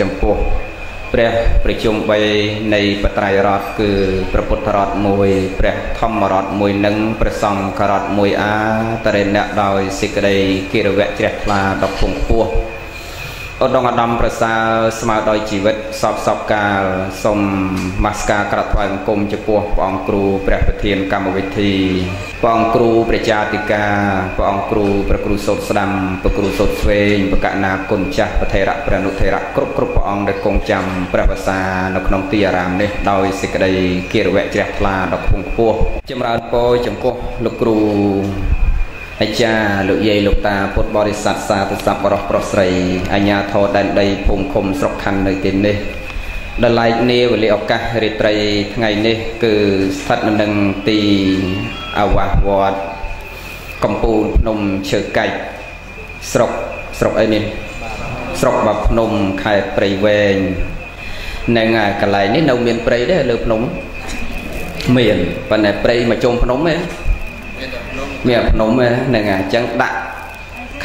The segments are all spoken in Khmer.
ចំពោះព្រះប្រជុំ3នៃបត្រៃរដ្ឋគឺព្រះពុទ្ធរដ្ឋ1ព្រះធម្មរដ្ឋ1និងព្រះសង្ឃរដ្ឋ1អាតរិណៈដោយសេចក្តីគិរវៈជ្រះថ្លាដល់ពងពោះ ឧត្តមឧត្តមប្រសើរស្មើដោយជីវិតសពសពកាលសូមមាសការក្រាបថ្វាយបង្គំចំពោះព្រះអង្គគ្រូព្រះប្រធានកម្មវិធីព្រះអង្គគ្រូព្រះចាតិកាព្រះអង្គគ្រូព្រះគ្រូសូត្រស្ដាំព្រះគ្រូសូត្រស្វែងបកណាគុណចាស់ប្រធេរៈព្រះនុធេរៈគ្រប់គ្រប់ព្រះអង្គដែលគង់ចាំព្រះភាសានៅក្នុងទីអារាមនេះដោយសេចក្តីគិរវៈជ្រះថ្លាដល់ខ្ពង់ខ្ពស់ចម្រើនពរចំពោះលោកគ្រូ អាចារ្យលោកយាយលោកតាពុទ្ធបរិស័ទសាធុស័ព្ទបរោះប្រុសស្រីអញ្ញាធរដែនដីភូមិឃុំស្រុកខណ្ឌនៅទីនេះដល់ឡែកនាវេលាឱកាសរាត្រីថ្ងៃនេះ គឺស្ថិតនៅនឹងទីអាវាសវត្តកំពូលភ្នំឈើកាច់ស្រុកស្រុកអីនេះស្រុកបាភ្នំខេត្តព្រៃវែងនឹងកន្លែងនេះនៅមានព្រៃដែរលើភ្នំមានប៉ុន្តែព្រៃមកជុំភ្នំទេ មានភ្នំហ្នឹងអញ្ចឹងដាក់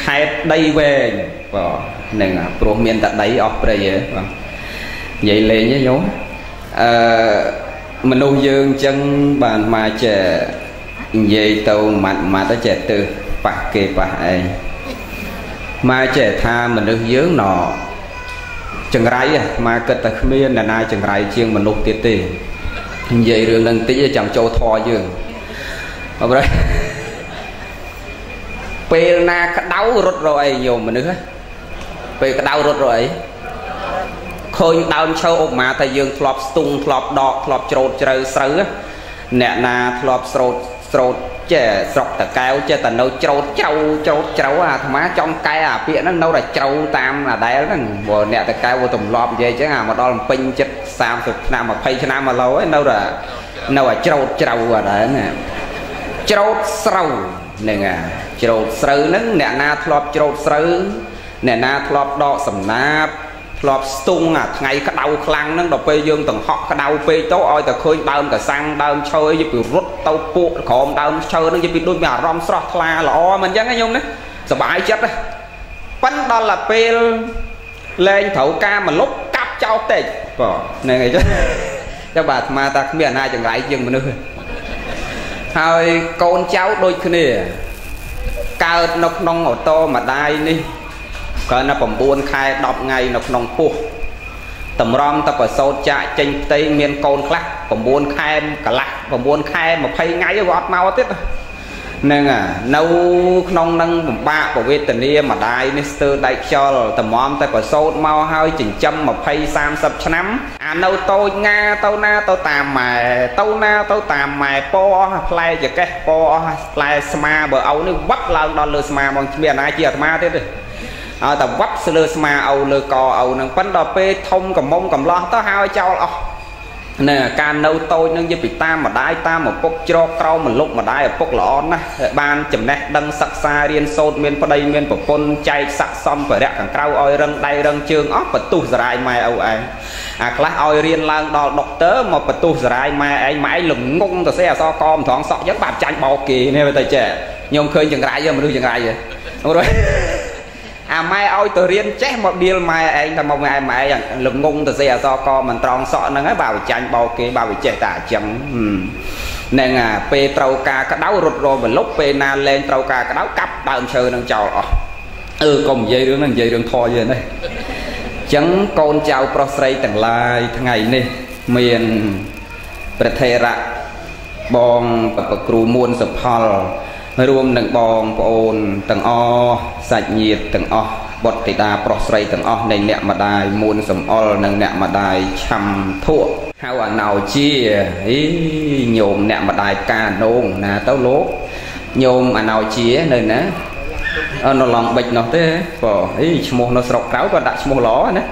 ខេតដីវែងបាទហ្នឹងព្រោះមានតែដីអស់ព្រៃហ៎បាទនិយាយលេងទេញោមអឺមនុស្សយើងអញ្ចឹងបានមកចេះនិយាយទៅម៉ាត់ម៉ាត់ទៅចេះទៅប៉ះគេប៉ះឯងមកចេះថាមនុស្សយើងណចង្រៃមកគិតតែគ្មានអ្នកណាចង្រៃជាងមនុស្សទៀតទេនិយាយរឿងនឹងតិចចាំចូលធေါ်យើងអបរ ពេលណាក្តៅរត់រអីញោមមនុស្សពេលក្តៅរត់រអីឃើញដើមឈើឧបមាថាយើងធ្លាប់ស្ទង់ធ្លាប់ដកធ្លាប់ច្រូតជ្រៅស្រូវអ្នកណាធ្លាប់ស្រោតស្រោតចេះស្រុកតកែវចេះតែនៅច្រូតចៅច្រូតជ្រៅអាអាត្មាចំកែអាពាកហ្នឹងនៅតែជ្រៅតាមអាដែលហ្នឹងព្រោះអ្នកតកែវវាទម្លាប់និយាយចឹងអាមកដល់ពេញចិត្ត30ឆ្នាំ20ឆ្នាំមកលោហើយនៅតែនៅតែច្រូតជ្រៅអាដែលណាច្រូតស្រូវហ្នឹងអា ច្រូតស្រូវហ្នឹងអ្នកណាធ្លាប់ច្រូតស្រូវអ្នកណាធ្លាប់ដកសំណាបធ្លាប់ស្ទង់អាថ្ងៃក្តៅខ្លាំងហ្នឹងដល់ពេលយើងទាំងហក់ក្តៅពេកទៅឲ្យតែឃើញដើមកសាំងដើមឈើយីពីរត់ទៅពួកក្រោមដើមឈើហ្នឹងយីពីដូចមានអារម្មណ៍ស្រស់ថ្លាល្អមិនអញ្ចឹងណាញោមណាសប្បាយចិត្តប៉ិនដល់តែពេលលែងត្រូវការមកលុបកាប់ចោលតិចបងហ្នឹងឯងចាំបាទអាត្មាតាគ្មានអាណាចង្រៃជាងមនុស្សហើយកូនចៅដូចគ្នា កើតនៅក្នុងអូតូម្ដាយនេះកើនៅ9ខែ10ថ្ងៃនៅក្នុងពោះតម្រំតប្រសោតចាក់ចេញផ្ទៃមានកូនខ្លះ9ខែកន្លះ9ខែ20ថ្ងៃវាអត់មកទៀតហ្នឹងនៅក្នុងនឹងបំបាក់ពវេទនាម្ដាយនេះស្ទើរដៃខ្យល់តម្រាំតែប្រសោតមកហើយចិញ្ចឹម20 30ឆ្នាំអានៅតូចងាទៅណាទៅតាមម៉ែទៅណាទៅតាមម៉ែពអស់ផ្លែចកេះពអស់ផ្លែស្មាបើអោនេះវឹកឡើងដល់លើស្មាមកគ្មានអាណាជាអាត្មាទៀតទេឲ្យតែវត្តស្លើស្មាអោលើកអោនឹងប៉ិនដល់ពេលធំកំមុំកំឡោះទៅហើយចោលអស់ នៅការនៅតូចនឹងយកពីតាមម្ដាយតាមឪពុកច្រកក្រោមមលុកម្ដាយឪពុកល្អណាស់បានចំណេះដឹងសិក្សារៀនសូត្រមានប្តីមានប្រពន្ធចែកស័កសមបរៈខាងក្រៅឲ្យរឹងដៃរឹងជើងអស់បន្ទុះសរាយម៉ែឪឯងអាខ្លះឲ្យរៀនឡើងដល់ដុកទ័រមកបន្ទុះសរាយម៉ែឯងម៉ែឯងល្ងងទៅសេអសកមត្រង់សក់ចឹងបាទចាញ់បោកគេនេះទៅចេះខ្ញុំឃើញចង្រៃមនុស្សចង្រៃហ៎រួច អាម៉ែឲ្យទៅរៀនចេះមកដៀលម៉ែឯងតែមកម៉ែម៉ែល្ងងទៅសេអសកមិនត្រង់សក់ហ្នឹងហើយបើវាចាញ់បោគេបើវាចេះតែអញ្ចឹងហ្នឹងអាពេលត្រូវការក្តៅរត់រមលុបពេលណាលែងត្រូវការក្តៅកាប់ដើមឈើនឹងចោលអស់អឺកុំនិយាយរឿងហ្នឹងនិយាយរឿងធေါ်យើងនេះអញ្ចឹងកូនចៅប្រុសស្រីទាំងឡាយថ្ងៃនេះមានប្រធេរៈបងប្រគ្រូមួនសុផល រួមនឹងបងប្អូនទាំងអស់សាច់ញាតិទាំងអស់បុត្រធីតាប្រុសស្រីទាំងអស់នៃអ្នកម្ដាយមួនសំអល់និងអ្នកម្ដាយឆាំធក់ហៅអណោជាអីញោមអ្នកម្ដាយកានងណាទៅលោកញោមអណោជានៅណាអនៅឡងបិចនោះទេបងអីឈ្មោះនៅស្រុកក្រៅក៏ដាក់ឈ្មោះល្អណា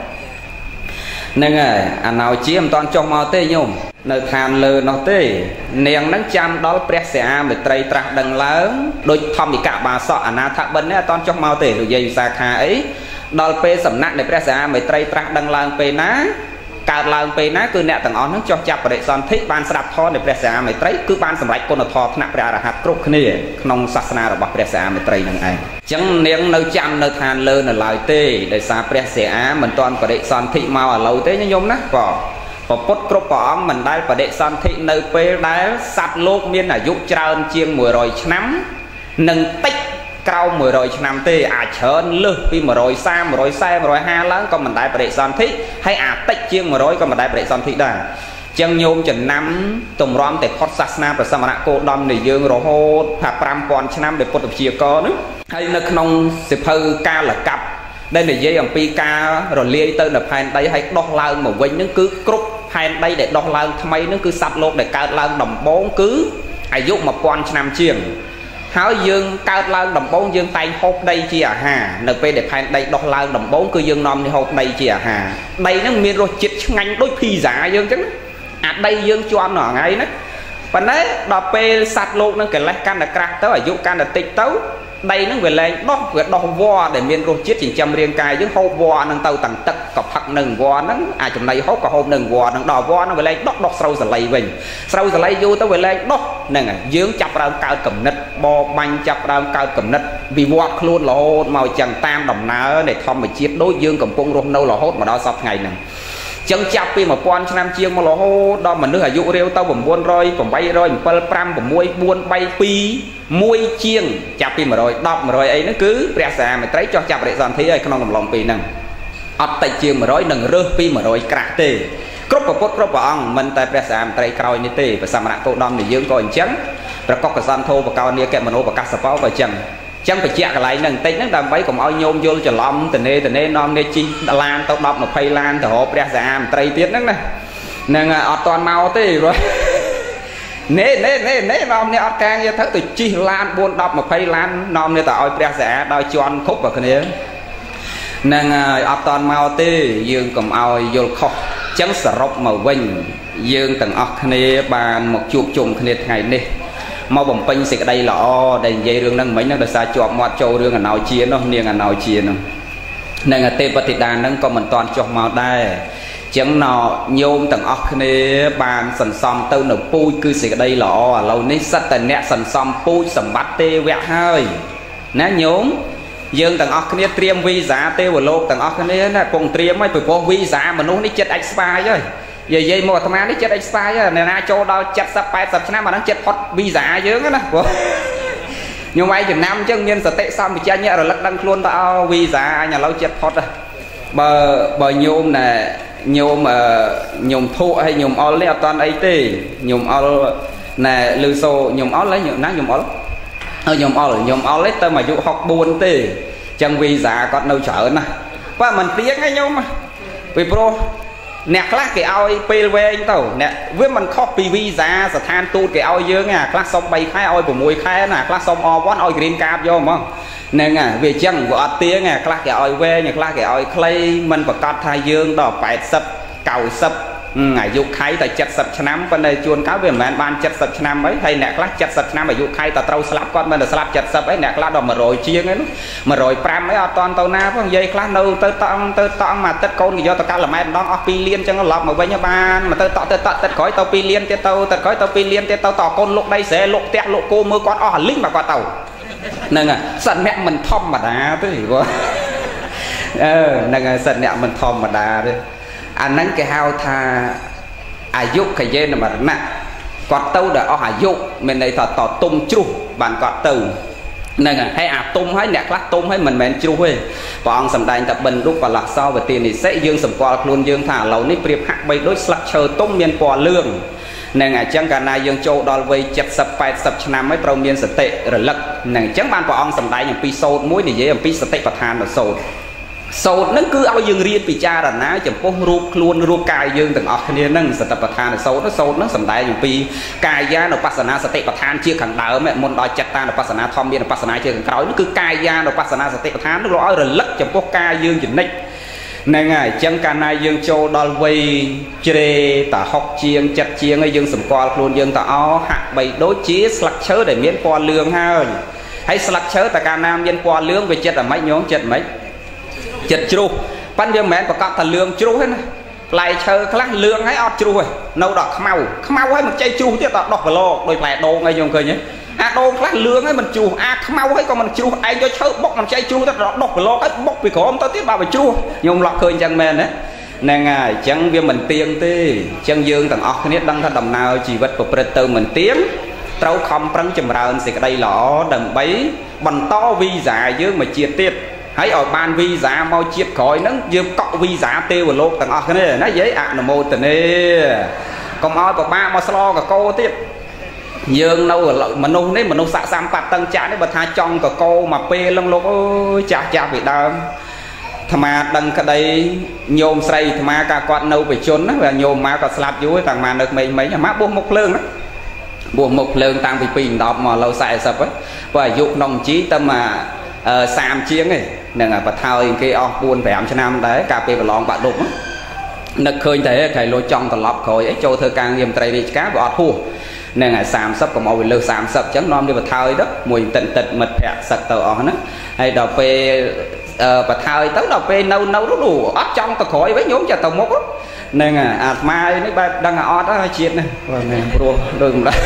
ហ្នឹងហើយអណោជាមិនតាន់ចុះមកទេញោម នៅឋានលើនោះទេ នាងនឹងចាំដល់ព្រះសិអាមេត្រីត្រាស់ដឹងឡើងដូចធម្មិកបាសកអនាថបិននេះអត់តន់ចុះមកទេលោកយាយវិសាខាអីដល់ពេលសំណាក់នៃព្រះសិអាមេត្រីត្រាស់ដឹងឡើងពេលណាកើតឡើងពេលណាគឺអ្នកទាំងអស់ហ្នឹងចោះចាប់បរិសន្ធិបានស្ដាប់ធម៌នៃព្រះសាមេត្រីគឺបានសម្រេចគុណធម៌ថ្នាក់ព្រះអរហន្តគ្រប់គ្នាក្នុងសាសនារបស់ព្រះសាមេត្រីនឹងឯងអញ្ចឹងនាងនៅចាំនៅឋានលើនៅឡើយទេដោយសារព្រះសិអាមិនទាន់បរិសន្ធិមកឥឡូវទេញោមណាក៏ ពពុទ្ធគ្រប់ព្រះអង្គមិនដែលបដិសន្ធិនៅពេលដែលសត្វលោកមានអាយុច្រើនជាង100ឆ្នាំនិងតិចក្រោម100ឆ្នាំទេអាចច្រើនលើសពី130 140 150ឡើងក៏មិនដែលបរិសន្ធិហើយអាតិចជាង100ក៏មិនដែលបរិសន្ធិដែរចឹងញោមចំណាំតម្រាំតែផុតសាសនាប្រសមណៈគោដំនៃយើងរហូតថា5000ឆ្នាំដែលពុទ្ធវិជាករនោះហើយនៅក្នុងសិភៅកាលកັບដែលនិយាយអំពីការរលាយទៅនៅផែនដីហើយដោះឡើងមកវិញនឹងគឺគ្រប់ផែ នដីដែលដោះឡើងថ្មីនឹងគឺសត្វលោកដែលកើតឡើងដំបូងគឺអាយុ1000ឆ្នាំជាងហើយយើងកើតឡើងដំបូងយើងតែងហូបដីជាអាហារនៅពេលដែលផែនដីដោះឡើងដំបូងគឺយើងនាំនេះហូបដីជាអាហារដីហ្នឹងមានរសជាតិឆ្ងាញ់ដូចភីហ្សាយើងអញ្ចឹងអាដីយើងជាប់នៅថ្ងៃហ្នឹងប៉ុន្តែដល់ពេលសត្វលោកនឹងកិលេសកាន់តែក្រាស់ទៅអាយុកាន់តែតិចទៅ ដីហ្នឹងវាលែងដោះវាដោះវល្លដែលមានរសជាតិចិញ្ចឹមរាងកាយយើងហូបវល្លហ្នឹងទៅទាំងទឹកក៏ផឹកនឹងវល្លហ្នឹងអាចចំណីហូបក៏ហូបនឹងវល្លហ្នឹងដល់វល្លហ្នឹងវាលែងដោះដោះស្រូវសលៃវិញស្រូវសលៃយូរទៅវាលែងដោះហ្នឹងហើយយើងចាប់ដើមកើតកំណត់បបាញ់ចាប់ដើមកើតកំណត់វិវត្តខ្លួនរហូតមកចឹងតាមដំណើរនៃធម្មជាតិដូចយើងកំពុងរស់នៅរហូតមកដល់សពថ្ងៃហ្នឹងចឹងចាប់ពី1000ឆ្នាំជាងមករហូតដល់មនុស្សអាយុរាវទៅ900 800 7 5 6 4 3 2 1ជាងចាប់ពី110 100អីហ្នឹងគឺព្រះសាមេត្រីចោះចាប់រិសន្ធិហើយក្នុងកំឡុងពីហ្នឹងអត់តិចជាង100នឹងរើសពី100ក្រាស់ទេគ្រប់ប្រពុតគ្រប់ព្រះអង្គមិនតែព្រះសាមេត្រីក្រោយនេះទេព្រះសមណគោដំនៃយើងក៏អញ្ចឹងប្រកបកសន្ធោបកោនីកមនោបកាសបោក៏អញ្ចឹងចឹងបញ្ជាក់កន្លែងហ្នឹងបន្តិចហ្នឹងដើម្បីកុំឲ្យញោមយល់ច្រឡំតនេតនេនាំនេះជីឡានទៅ10 20ឡានទៅរកព្រះសាមត្រីទៀតហ្នឹងណាហ្នឹងអត់តាន់មកទេព្រោះ ណែណែណែណែនាំនេះអត់ការងារទៅទៅជីកឡាន4 10 20ឡាននាំនេះទៅឲ្យព្រះសាដោយជន់គប់បើគ្នាហ្នឹងហើយអត់តន់មកទេយើងកុំឲ្យយល់ខុសចឹងសរុបមកវិញ យើងទាំងអស់គ្នាបានមកជួបជុំគ្នាថ្ងៃនេះមកបំពេញសេចក្តីល្អដែលនិយាយរឿងហ្នឹងមិញហ្នឹងដោយសារជាប់មាត់ចូលរឿងអណោជានោះនាងអណោជានោះនឹងទេពតិតាហ្នឹងក៏មិនតាន់ចុះមកដែរ ចឹងណញោមទាំងអស់គ្នាបានសន្សំទៅនៅពូជគឺសេចក្តីល្អឥឡូវនេះសិតតែអ្នកសន្សំពូជសម្បត្តិទេវៈហើយណាញោមយើងទាំងអស់គ្នាត្រៀមវីសាទេវលោកទាំងអស់គ្នាណាពងត្រៀមហើយពីព្រោះវីសាមនុស្សនេះចិត្តអិចស្បាយហើយនិយាយមកអាត្មានេះចិត្តអិចស្បាយហើយអ្នកណាចូលដល់70 80ឆ្នាំអាហ្នឹងចិត្តផុតវីសាយើងណាព្រោះខ្ញុំឯងចំណាំអញ្ចឹងមានសតិសម្បជញ្ញៈរលឹកដឹងខ្លួនទៅអោវីសាអញឥឡូវចិត្តផុតបើបើញោមណែ ញោមញោមធុហើយញោមអុលនេះអត់តាន់អីទេញោមអុលណែលឺសូញោមអុលហ្នឹងណាញោមអុលហើយញោមអុលញោមអុលនេះទៅអាយុ64ទេអញ្ចឹងវីសាគាត់នៅច្រើនណាបើមិនទៀងឯងញោមពីព្រោះ អ្នកខ្លះគេឲ្យពេលវែងទៅអ្នកវាមិនខុសពីវីសាស្ថានទូតគេឲ្យយើងណាខ្លះសុំ3ខែឲ្យ6ខែណាខ្លះសុំអ1ឲ្យ green card យកហ្មងហ្នឹងហើយវាអញ្ចឹងវាអត់ទៀងខ្លះគេឲ្យវែងខ្លះគេឲ្យខ្លីមិនប្រកាសថាយើងដល់80 90 អាយុខៃតែ70ឆ្នាំប៉ុន្តែជួនកាលវាមិនមែនបាន70ឆ្នាំអីហើយអ្នកខ្លះ70ឆ្នាំអាយុខៃតែត្រូវស្លាប់គាត់មិនតែស្លាប់70អីអ្នកខ្លះដល់100ជាងហ្នឹង105អីអត់តន់ទៅណាផងនិយាយខ្លះនៅទៅតង់ទៅតង់មួយអាទិត្យកូនគេយកទៅកាល់ម៉ែម្ដងអស់2លានចឹងឡប់មកវិញបានមកទៅតក់ទៅតក់ទឹកក្រោយទៅ2លានទៀតទៅទឹកក្រោយទៅ2លានទៀតទៅតកូនលុកដីស្រែលុកផ្ទះលុកគោមើលគាត់អស់អាលីងមកគាត់ទៅហ្នឹងសិនអ្នកមិនធម្មតាទេបងអឺហ្នឹងហើយសិនអ្នកមិនធម្មតាទេ អាហ្នឹងគេហៅថាអាយុកយេនមរណៈគាត់ទៅដល់អស់អាយុមានន័យថាតទុំជ្រុះបានគាត់ទៅហ្នឹងហើយអាទុំហើយអ្នកខ្លះទុំហើយមិនមែនជ្រុះទេព្រះអង្គសម្ដែងថាបិណ្ឌុបលសោវទានិសិយើងសម្គាល់ខ្លួនយើងថាឥឡូវនេះប្រៀបហាក់បីដូចស្លឹកឈើទុំមានពណ៌លឿងនឹងអញ្ចឹងកាលណាយើងចូលដល់វ័យ70 80ឆ្នាំហើយត្រូវមានសតិរលឹកនឹងអញ្ចឹងបានព្រះអង្គសម្ដែងអំពីសោតមួយនិយាយអំពីសតិប្បដ្ឋានសោត សោតនឹងគឺឲ្យយើងរៀនពិចារណាចំពោះរូបខ្លួនរូបកាយយើងទាំងអស់គ្នានឹងសតិប្បដ្ឋានសោតសោតនឹងសម្ដែងអំពីកាយានុបស្សនាសតិប្បដ្ឋានជាខាងដើមមុនដល់ចិត្តតានុបស្សនាធម្មមាននុបស្សនាជាខាងក្រោយនោះគឺកាយានុបស្សនាសតិប្បដ្ឋាននោះឲ្យរលឹកចំពោះកាយយើងចនិចហ្នឹងហើយអញ្ចឹងកាលណាយើងចូលដល់វ័យជ្រេតា60ជាង70ជាងហើយយើងសម្គាល់ខ្លួនយើងតអហាក់បីដូចជាស្លឹកឈើដែលមានពណ៌លឿងហើយហើយស្លឹកឈើតកាលណាមានពណ៌លឿងវាចិត្តអាម៉េចញោមចិត្តអាម៉េច ចិត្តជ្រុះប៉ិនវាមិនមែនប្រកាសថាលឿងជ្រុះទេណាផ្លែឈើខ្លះលឿងហើយអត់ជ្រុះទេនៅដល់ខ្មៅខ្មៅហើយមិនចេះជ្រុះទៀតដល់ដោះគីឡូដោយផ្លែដូងអីខ្ញុំឃើញទេអាដូងខ្លះលឿងហើយមិនជ្រុះអាខ្មៅហើយក៏មិនជ្រុះឯងយកឈើបុកមិនចេះជ្រុះទៅដល់ដោះគីឡូហើយបុកពីក្រោមទៅទៀតបើមិនជ្រុះខ្ញុំឡក់ឃើញចឹងមែនណាហ្នឹងហើយអញ្ចឹងវាមិនទៀងទេអញ្ចឹងយើងទាំងអស់គ្នាដឹងថាដំណើរជីវិតប្រព្រឹត្តទៅមិនទៀងត្រូវខំប្រឹងចម្រើនសេចក្តីល្អដើម្បីបន្តវីសាយើងមកជាតិទៀត ហើយឲ្យបានវីសាមកជាតិក្រោយហ្នឹងយើងកក់វីសាទេវលោកទាំងអស់គ្នាណានិយាយអនុមោទនេកុំឲ្យប្របាកមកស្លកកោទៀតយើងនៅមនុស្សនេះមនុស្សស័កសម្បត្តិតឹងចាក់នេះបើថាចង់កកោមកពេលលឹងលោកអើយចាស់ចាស់ពីដើមអាត្មាដឹងក្តីញោមស្រីអាត្មាកាគាត់នៅបជនណាវាញោមមកគាត់ស្លាប់យូរតាំងមកនៅក្មេងៗអាត្មាបោះមុខភ្លើងណាបួសមុខភ្លើងតាំងពី2 10មកលើ40ហ្នឹងព្រោះអាយុក្នុងជីទៅមក30ជាងឯងហ្នឹងបថើយគេអស់4 5ឆ្នាំដែរកាលពេលប្រឡងបាក់ដប់នឹកឃើញតែគេលោចង់ត្រឡប់ក្រោយអីចូលធ្វើការងារមន្ត្រីរាជការវាអត់ហួសហ្នឹងហើយ30កុំឲ្យវាលើស30អញ្ចឹងនាំវាបថើយទៅមួយតិនតិតមិត្តភ័ក្ដិសឹកទៅអស់ហ្នឹងហើយដល់ពេលបថើយទៅដល់ពេលនៅនៅនោះអត់ចង់ទៅក្រោយវិញញោមចាទៅមុខហ្នឹងអាត្មានេះបែបដឹងអត់ហើយជាតិនេះបាទមែនព្រោះដូចមិនដែរ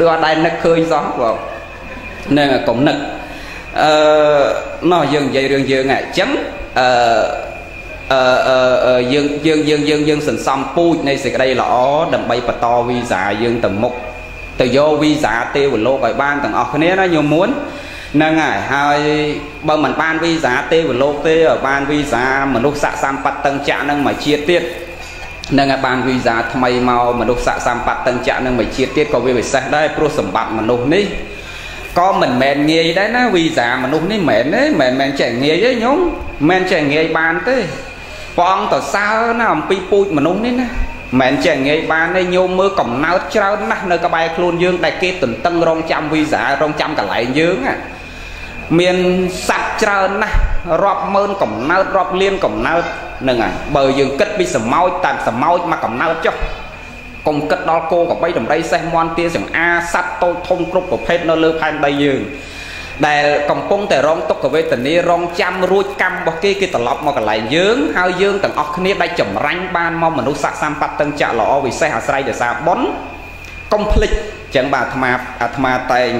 ដូចអត់ដែរនឹកឃើញសោះបាទហ្នឹងកុំនឹក អឺណោះយើងនិយាយរឿងយើងអញ្ចឹងអឺអឺអឺយើងយើងយើងយើងយើងសន្សំពូជនៃសេចក្តីល្អដើម្បីបន្តវីសាយើងទៅមុខទៅយកវីសាទេវលោកឲ្យបានទាំងអស់គ្នាណាញោមមួនហ្នឹងហើយហើយបើមិនបានវីសាទេវលោកទេឲ្យបានវីសាមនុស្សស័កសម្បត្តិតឹងចាក់នឹងមួយជាតិទៀតនឹងឲ្យបានវីសាថ្មីមកមនុស្សស័កសម្បត្តិតឹងចាក់នឹងមួយជាតិទៀតក៏វាពិសេសដែរព្រោះសម្បត្តិមនុស្សនេះ ក៏មិនមែនងាយដែរណាវីសាមនុស្សនេះមិនមែនទេមិនមែនចេះងាយទេញោមមិនចេះងាយបានទេព្រះអង្គទៅសើណាអំពីពូជមនុស្សនេះណាមិនចេះងាយបានទេញោមមើលកំណើតច្រើនណាស់នៅក្បែរខ្លួនយើងដែលគេទន្ទឹងរងចាំវីសារងចាំកន្លែងយើងណាមានសត្វច្រើនណាស់រាប់ម៉ឺនកំណើតរាប់លានកំណើតហ្នឹងហើយបើយើងគិតពីសមោចតាមសមោចមកកំណើតចុះ កុំគិតដល់គោក្របីដំរីសេះមន់ទាសង្អាសត្វតូចធំគ្រប់ប្រភេទនៅលើផែនដីយើងដែលកំពុងតែរងទុក្ខវេទនារងចាំរួចកម្មរបស់គេគេត្រឡប់មកកន្លែងយើងហើយយើងទាំងអស់គ្នាដែលចម្រាញ់បានមកមនុស្សស័កសម្បត្តិតឹងចាក់ល្អវិសេសអាស្រ័យដោយសារបុណ្យកុំភ្លេចចឹងបាទអាត្មាអាត្មាតែង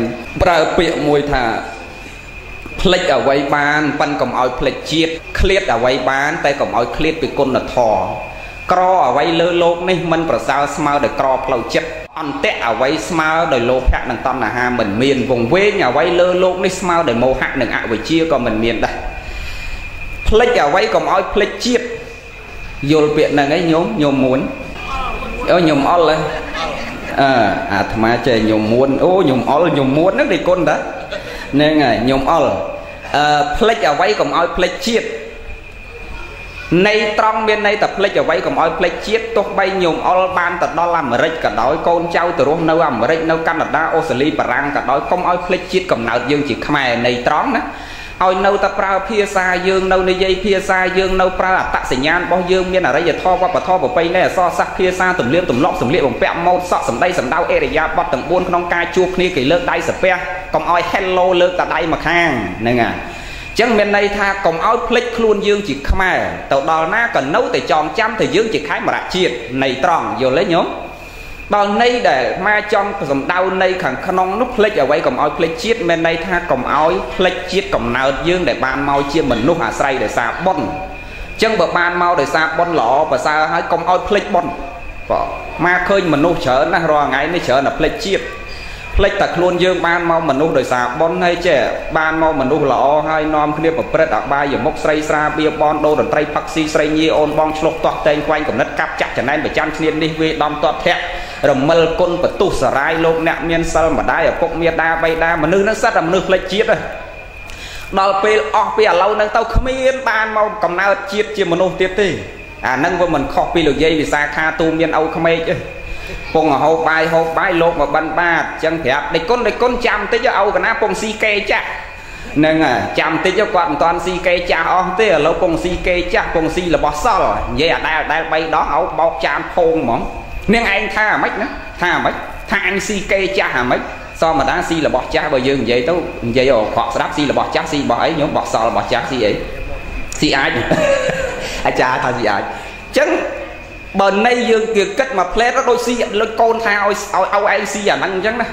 ប្រើពាក្យមួយថាភ្លេចអ្វីបានប៉ិនកុំឲ្យភ្លេចជាតិឃ្លាតអ្វីបាន តែកុំឲ្យឃ្លាតពីគុណធម៌ ក្រអ្វីលើលោកនេះមិនប្រសើរស្មើដោយក្រផ្លូវចិត្តអន្តៈអ្វីស្មើដោយលោភៈនិងតណ្ហាមិនមានវងវែងអ្វីលើលោកនេះស្មើដោយមោហៈនិងអវិជ្ជាក៏មិនមានដែរផ្លិចអ្វីកុំឲ្យផ្លិចជាតិយល់ពាក្យហ្នឹងឯងញោមញោមមួនអូញោមអល់ហ៎អើអាត្មាចេះញោមមួនអូញោមអល់ញោមមួនហ្នឹងទេគុណតាហ្នឹងហើយញោមអល់អឺផ្លិចអ្វីកុំឲ្យផ្លិចជាតិ នៃត្រង់មានន័យតែផ្លិចអ្វីកុំឲ្យផ្លិចជាតិទោះបីញោមអុលបានទៅដល់អាមេរិកក៏ដោយកូនចៅទៅរស់នៅអាមេរិកនៅកាណាដាអូស្ត្រាលីបារាំងក៏ដោយកុំឲ្យផ្លិចជាតិកំណើតយើងជាខ្មែរនៃត្រង់ណាឲ្យនៅតែប្រើភាសាយើងនៅនិយាយភាសាយើងនៅប្រើអត្តសញ្ញាណរបស់យើងមានអរិយធម៌វប្បធម៌ប្រពៃណីអក្សរសាស្ត្រភាសាទំនៀមទម្លាប់សម្លៀកបំពាក់ម៉ូដសក់សម្ដីសម្ដៅអេរយាប័តទាំង4ក្នុងការជួបគ្នាគេលើកដៃសាពះកុំឲ្យ hello លើកតែដៃម្ខាងហ្នឹងហើយ ចឹងមានន័យថាកុំឲ្យភ្លេចខ្លួនយើងជាខ្មែរទៅដល់ណាក៏នៅតែចងចាំថាយើងជាខេមរៈជាតិនៃត្រង់យល់ទេញោមដល់ន័យដែលមកចង់សំដៅន័យខាងក្នុងនោះភ្លេចអ្វីកុំឲ្យភ្លេចជាតិមានន័យថាកុំឲ្យភ្លេចជាតិកំណើតយើងដែលបានមកជាមនុស្សអាស្រ័យដោយសារបុណ្យចឹងបើបានមកដោយសារបុណ្យល្អប្រសើរហើយកុំឲ្យភ្លេចបុណ្យបាទមកឃើញមនុស្សច្រើនណាស់រាល់ថ្ងៃនេះច្រើនតែភ្លេចជាតិ ភ្លេចតែខ្លួនយើងបានមកមនុស្សដោយសារបុណ្យហើយចេះបានមកមនុស្សល្អហើយនាំគ្នាប្រព្រឹត្តអបាយមុខស្រីស្រាបៀបនដូរតន្ត្រីផឹកស៊ីស្រីញីអូនបងឆ្លុះទាស់តែងខ្វែងកំណត់កាប់ចាក់ចំណែនប្រចាំឈ្នាននេះវាដំតតភៈរមិលគុណបទុសរាយលោកអ្នកមានសិលម្ដាយឪពុកមេដាបៃតាមនុស្សនឹងសិតតែមនុស្សភ្លេចជាតិដល់ពេលអស់ពីឥឡូវនឹងទៅគ្មានបានមកកំណើតជាតិជាមនុស្សទៀតទេអានឹងវាមិនខុសពីលោកយាយវិសាខាទូមានឪក្មេកទេ ពងហូបបាយហូបបាយលោកមកបិណ្ឌបាតអញ្ចឹងប្រាប់ដេគុណដេគុណចាំតិចឲ្យកណាពងស៊ីកេចាស់ហ្នឹងចាំតិចគាត់មិនតាន់ស៊ីកេចាស់អស់ទេឥឡូវពងស៊ីកេចាស់ពងស៊ីរបស់សល់និយាយអាដែលអាដែល3ដងឲ្យបោកចានផោងហ្មងនាងឯងថាអាម៉េចណាថាអាម៉េចថាអញស៊ីកេចាស់អាម៉េចសមតាស៊ីរបស់ចាស់បើយើងនិយាយទៅនិយាយអក្រក់ស្ដាប់ស៊ីរបស់ចាស់ស៊ីរបស់អីខ្ញុំបោះសល់របស់ចាស់ស៊ីអីស៊ីអាចអាចារ្យថាស៊ីអាចចឹង បើនៃយើងគេគិតមកផ្លែតដូចស៊ីលុយកូនថាឲ្យឲ្យឲ្យឯងស៊ីអាហ្នឹងអញ្ចឹងណា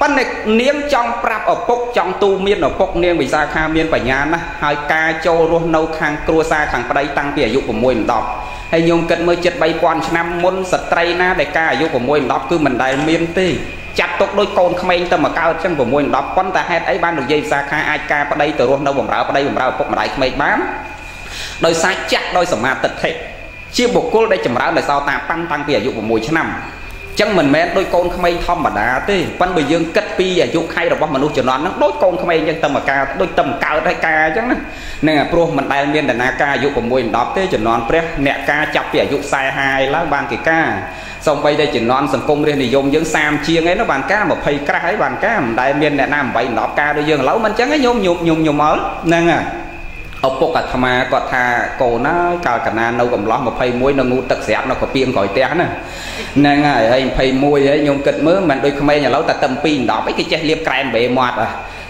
ប៉ុន្តែនាងចង់ប្រាប់ឪពុកចង់ទូមានឪពុកនាងវិសាខាមានបញ្ញាណាស់ហើយការចូលរស់នៅខាងគ្រួសារខាងប្តីតាំងពីអាយុ6 10ហើយញោមគិតមើលចិត្ត3000ឆ្នាំមុនស្ត្រីណាដែលការអាយុ6 10គឺមិនដែលមានទេចាត់ទុកដូចកូនក្មេងទៅមកកើតចឹង6 10ប៉ុន្តែហេតុអីបាននិយាយវិសាខាអាចការប្តីទៅរស់នៅបំរើប្តីបំរើឪពុកម្ដាយក្មេងបានដោយសារចាក់ដោយសមាទិដ្ឋិ ជាបុគ្គលដែលចម្រើនដោយសោតាប៉ាន់តាំងពីអាយុ6ឆ្នាំចឹងមិនមែនដូចកូនក្មេងធម្មតាទេប៉ុន្តែបើយើងគិតពីអាយុខៃរបស់មនុស្សជំនាន់ហ្នឹងដូចកូនក្មេងចឹងទៅមកការដូចទៅមកកើតហើយការចឹងណាហ្នឹងព្រោះមិនដែលមានដំណើរការអាយុ6 10ទេជំនាន់ព្រះអ្នកការចាប់ពីអាយុ40ហើយឡើងបានគេការសំបីតែជំនាន់សង្គមរាស្ត្រនិយមយើង30ជាងឯនោះបានការ20ក្រាស់ហើយបានការមិនដែលមានអ្នកណា8 10ការដូចយើងឥឡូវមិនចឹងឯងញោមញោមញោមញោមមកហ្នឹងហើយ ឪពុកអាត្មាគាត់ថាកូនណាកាលកណានៅកំឡោះ21នៅងូទឹកស្រាប់នៅកាពីងក្រោយផ្ទះណាហ្នឹងហើយហើយ21ហើយខ្ញុំគិតមើលមិនដូចក្មេងឥឡូវតែតែ2 10អីគេចេះលាបក្រែមបេមាត់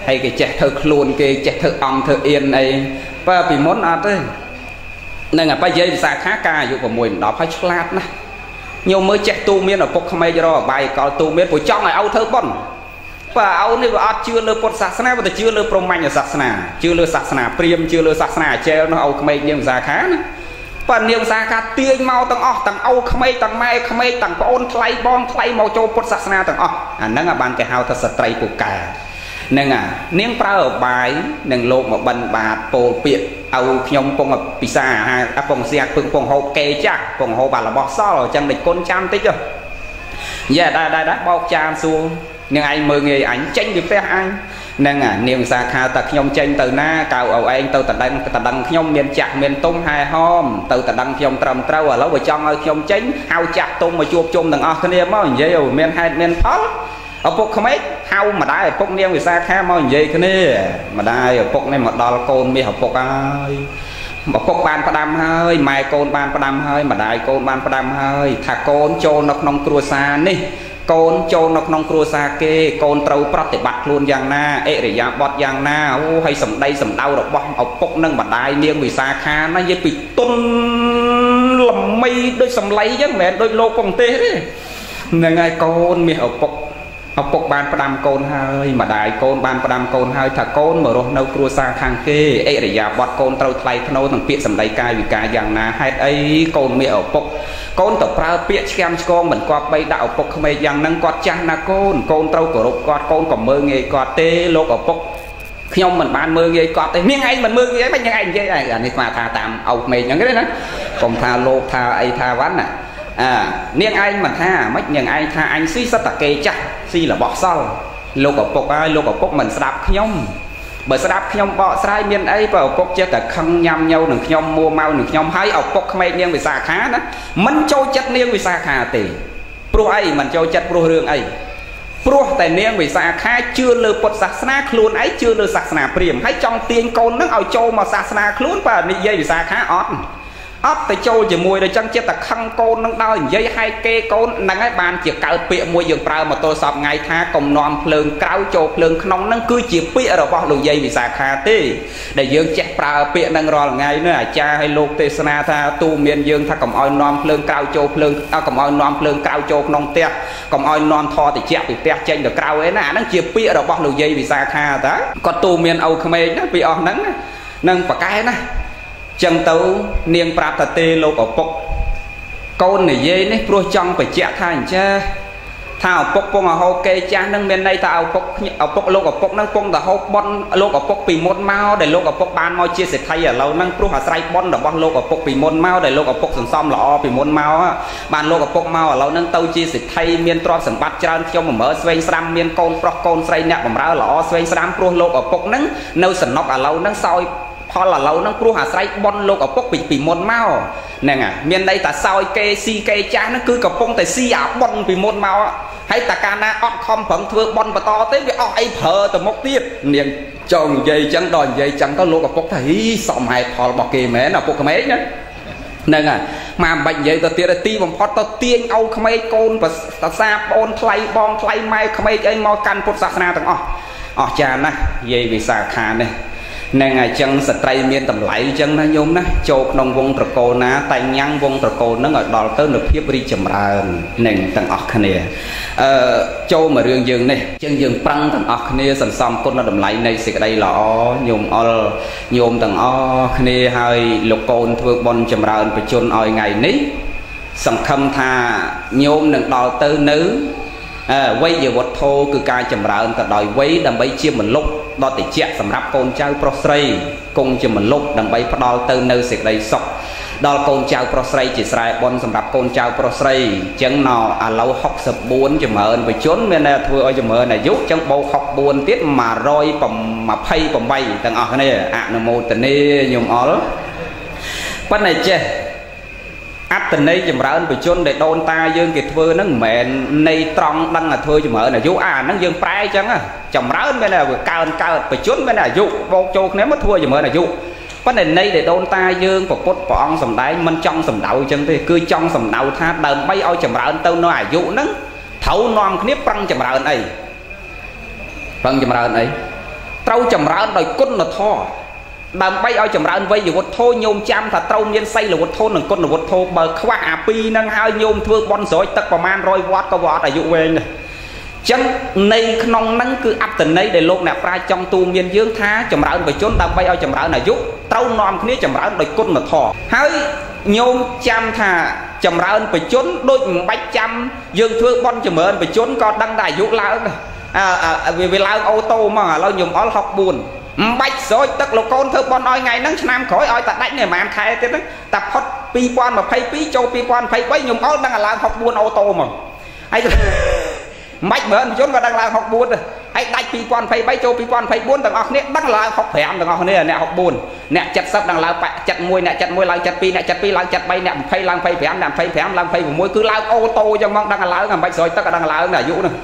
ហើយគេចេះធ្វើខ្លួនគេចេះធ្វើអង្គធ្វើអៀនអីបើពីមុនអត់ទេហ្នឹងហើយបើនិយាយភាសាខាការអាយុ6 10ហើយឆ្លាតណាស់ញោមមើលចេះទូមានឪពុកក្មេងរកអបាយកលទូមានព្រោះចង់ឲ្យឪធ្វើប៉ុន បើឪនេះវាអត់ជឿលើពុទ្ធសាសនាវាតែជឿលើព្រហ្មញ្ញសាសនាជឿលើសាសនាព្រាហ្មណ៍ជឿលើសាសនាអាចារ្យនោះឪក្មេងនាងសាខាណាបើនាងសាខាទាញមកទាំងអស់ទាំងឪក្មេងទាំងម៉ែក្មេងទាំងប្អូនថ្លៃបងថ្លៃមកចូលពុទ្ធសាសនាទាំងអស់អាហ្នឹងបានគេហៅថាស្ត្រីពូកែហ្នឹងអានាងប្រើអបាយនឹងលោកមកបិណ្ឌបាតពោលពាក្យឲ្យខ្ញុំពងពិសាអាហារពងសៀកពឹងពងហូបកេចាស់ពងហូបអារបស់សល់អញ្ចឹងដេចគុណចាំតិចយ៉ាដែរដែរបោកចានសួរ នាងឯងមើងងាយអញចេញពីផ្ទះអញហ្នឹងអានាងវិសាខាតខ្ញុំចេញទៅណាកៅឲ្យឯងទៅតដឹងតដឹងខ្ញុំមានចាស់មានទុំហែហមទៅតដឹងខ្ញុំត្រឹមត្រូវឥឡូវបើចង់ឲ្យខ្ញុំចេញហៅចាស់ទុំមកជួបជុំទាំងអស់គ្នាមកនិយាយឲ្យមានហេតុមានផលឪពុកក្មេកហៅម្ដាយឪពុកនាងវិសាខាមកនិយាយគ្នាម្ដាយឪពុកនេះមកដល់កូនមាសឪពុកហើយឪពុកបានផ្ដាំហើយម៉ែកូនបានផ្ដាំហើយម្ដាយកូនបានផ្ដាំហើយថាកូនចូលនៅក្នុងគ្រួសារនេះ កូនចូលនៅក្នុងគ្រួសារគេកូនត្រូវប្រតិបត្តិខ្លួនយ៉ាងណាអិរិយាបថយ៉ាងណាអូហើយសម្ដីសម្ដៅរបស់ឪពុកនិងម្ដាយនាងវិសាខាណានិយាយពីទុនល្មីដូចសម្លៃចឹងមិនមែនដូចលោកពងទេសទេហ្នឹងហើយកូនមាសឪពុក ឪពុកបានផ្ដាំកូនហើយម្ដាយកូនបានផ្ដាំកូនហើយថាកូនមករស់នៅគ្រួសារខាងគេអិរិយាបថកូនត្រូវថ្លៃថ្នូរនឹងពាក្យសម្ដីកាយវិការយ៉ាងណាហេតុអីកូនមាសឪពុកកូនទៅប្រើពាក្យឆ្គាំឆ្គងមិនគាត់បីដាក់ឪពុកក្មេកយ៉ាងហ្នឹងគាត់ចាស់ណាកូនកូនត្រូវគោរពគាត់កូនក៏មើងងាយគាត់ទេលោកឪពុកខ្ញុំមិនបានមើងងាយគាត់ទេនាងឯងមិនមើងងាយមិននាងឯងនិយាយអានេះស្មាថាតាមឪក្មេកហ្នឹងទេណាកុំថាលោកថាអីថាវ៉ាន់ណា អានាងឯងមិនថាមិននាងឯងថាអញស៊ីសត្វតាគេចាស់ស៊ីរបស់សល់លោកឪពុកហើយលោកឪពុកមិនស្ដាប់ខ្ញុំបើស្ដាប់ខ្ញុំបកស្រាយមានអីបើឪពុកចេះតែខឹងញ៉ាំញ៉ៅនឹងខ្ញុំមួម៉ៅនឹងខ្ញុំហើយឪពុកក្មេកនាងវិសាខាណាមិនចូលចិត្តនាងវិសាខាទេព្រោះអីមិនចូលចិត្តព្រោះរឿងអីព្រោះតែនាងវិសាខាជឿលើពុទ្ធសាសនាខ្លួនឯងជឿលើសាសនាព្រាហ្មណ៍ហើយចង់ទាញកូននឹងឲ្យចូលមកសាសនាខ្លួនបើនិយាយវិសាខាអត់ អត់ទៅចូលជាមួយដូចចឹងចិត្តតែខឹងកូននឹងដោយនិយាយហែកគេកូនហ្នឹងហើយបានជាកើតពាក្យមួយយើងប្រើមកទល់សពថ្ងៃថាកុំនាំភ្លើងក្រៅចូលភ្លើងក្នុងហ្នឹងគឺជាពាក្យរបស់លោកយាយវិសាខាទេដែលយើងចេះប្រើពាក្យហ្នឹងរាល់ថ្ងៃនេះអាចារ្យឲ្យលោកទេសនាថាទូមានយើងថាកុំឲ្យនាំភ្លើងក្រៅចូលភ្លើងកុំឲ្យនាំភ្លើងក្រៅចូលក្នុងផ្ទះកុំឲ្យនាំធរតិចពីផ្ទះចេញទៅក្រៅឯណាអាហ្នឹងជាពាក្យរបស់លោកយាយវិសាខាតាគាត់ទូមានឪក្មេងណាពីអស់ហ្នឹងនឹងប្រកែណា ចឹងទៅនាងប្រាប់តាទេលោកឪពុកកូននិយាយនេះព្រោះចង់បញ្ជាក់ថាអញ្ចេះថាឪពុកពងអហូបគេចាស់នឹងមានន័យថាឪពុកឪពុកលោកឪពុកនឹងពងតហូបបនលោកឪពុកពីមុនមកដែលលោកឪពុកបានមកជាសេដ្ឋីឥឡូវហ្នឹងព្រោះអាស្រ័យបនរបស់លោកឪពុកពីមុនមកដែលលោកឪពុកសន្សំល្អពីមុនមកបានលោកឪពុកមកឥឡូវហ្នឹងទៅជាសេដ្ឋីមានទ្រព្យសម្បត្តិច្រើនខ្ញុំបំរើស្វែងស្រាំមានកូនប្រុសកូនស្រីអ្នកបំរើល្អស្វែងស្រាំព្រោះលោកឪពុកហ្នឹងនៅសំណុកឥឡូវហ្នឹងសោយ ផលឥឡូវហ្នឹងព្រោះអាស្រ័យបនលោកឪពុកពីពីមុនមកហ្នឹងហើយមានន័យថាសោយគេស៊ីគេចាស់ហ្នឹងគឺកំពុងតែស៊ីអាបនពីមុនមកហើយតើកាលណាអត់ខំប្រឹងធ្វើបនបន្តទេវាអស់អីប្រើទៅមុខទៀតនាងចង់និយាយចឹងដល់និយាយចឹងទៅលោកឪពុកថាហីសមហេតុផលរបស់គេមែនឪពុកក្មេងណាហ្នឹងហើយមកមិនបាច់និយាយទៅទៀតទីបំផុតទៅទាញឲ្យក្មេងកូនប្រសាប្អូនថ្លៃបងថ្លៃម៉ែក្មេងអីមកកាន់ពុទ្ធសាសនាទាំងអស់អស់ចាណាស់យាយវិសាខានេះ នឹងអញ្ចឹងស្ត្រីមានតម្លៃអញ្ចឹងណាញោមណាចូលក្នុងវងត្រកូលណាតែញ៉ាំងវងត្រកូលនឹងឲ្យដល់ទៅនៅភាពរីកចម្រើននឹងទាំងអស់គ្នាអឺចូលមករឿងយើងនេះអញ្ចឹងយើងប្រឹងទាំងអស់គ្នាសន្សំគុណតម្លៃនៃសេចក្តីល្អញោមអល់ញោមទាំងអស់គ្នាហើយលោកកូនធ្វើបន់ចម្រើនបជនឲ្យថ្ងៃនេះសង្ឃឹមថាញោមនឹងដល់ទៅនៅវ័យវត្ថុគឺការចម្រើនទៅដោយវ័យដើម្បីជាមនុស្ស ដ៏តិចសម្រាប់កូនចៅប្រុសស្រីគង់ជាមនុស្សដើម្បីផ្ដល់ទៅនៅសេចក្តីសុខដល់កូនចៅប្រុសស្រីជាស្រែបនសម្រាប់កូនចៅប្រុសស្រីអញ្ចឹងណឥឡូវ64ចម្រើនបជនមានតែធ្វើឲ្យចម្រើនអាយុអញ្ចឹងបូក64ទៀត128ទាំងអស់គ្នាអនុមោទនាញោមអល់ប៉ុន្តែចេះ អត្តន័យចម្រើនបជនដែលដូនតាយើងគេធ្វើហ្នឹងមិនមែននៃត្រង់ដឹងថាធ្វើចម្រើនអាយុអាហ្នឹងយើងប្រែអញ្ចឹងចម្រើនមានតែកើនកើតបជនមានតែអាយុបោកចូលគ្នាមកធ្វើចម្រើនអាយុប៉ុន្តែន័យដែលដូនតាយើងប្រពុតព្រះអង្គសំដែងមិនចង់សំដៅអញ្ចឹងទេគឺចង់សំដៅថាដើម្បីឲ្យចម្រើនទៅនៅអាយុហ្នឹងត្រូវនាំគ្នាប្រឹងចម្រើនអីប្រឹងចម្រើនអីត្រូវចម្រើនដោយគុណធម៌ ដើម្បីឲ្យចម្រើនវ័យវុទ្ធោញោមចាំថាត្រូវមានសីលវុទ្ធោនិងគុណវុទ្ធោបើខ្វះអាពីរហ្នឹងហើយញោមធ្វើបន់ស្រោចទឹកប្រមាណ100វ៉ាត់ក៏វាអត់អាយុវែងដែរចឹងនៃក្នុងហ្នឹងគឺអត្តន័យដែលលោកអ្នកប្រាជ្ញចង់ទូមានយើងថាចម្រើនបជនដើម្បីឲ្យចម្រើនអាយុត្រូវនាំគ្នាចម្រើនដោយគុណធម៌ហើយញោមចាំថាចម្រើនបជនដូចមិនបាច់ចាំយើងធ្វើបន់ចម្រើនបជនក៏ដឹងតែអាយុឡើងអឺវាឡើងអូតូមកឥឡូវញោមអល់64 មិនបាច់ស្រោចទឹកលោកកូនធ្វើបន់ឲ្យថ្ងៃហ្នឹងឆ្នាំក្រោយឲ្យតែដាច់នេះប្រហែលខែទៀតហ្នឹងតែផុត2022ចូល2023ខ្ញុំអល់ដឹងឡើង64អូតូមកហើយមិនមើលជនក៏ដឹងឡើង64ហើយដាច់2023ចូល2024ទាំងអស់គ្នាដឹងឡើង65ទាំងអស់គ្នាអ្នក64អ្នក70ដឹងឡើង71អ្នក71ឡើង72អ្នក72ឡើង73អ្នក20ឡើង25អ្នក25ឡើង26គឺឡើងអូតូចឹងមកដឹងឡើងមិនបាច់ស្រោចទឹកក៏ដឹងឡើងអាយុហ្នឹង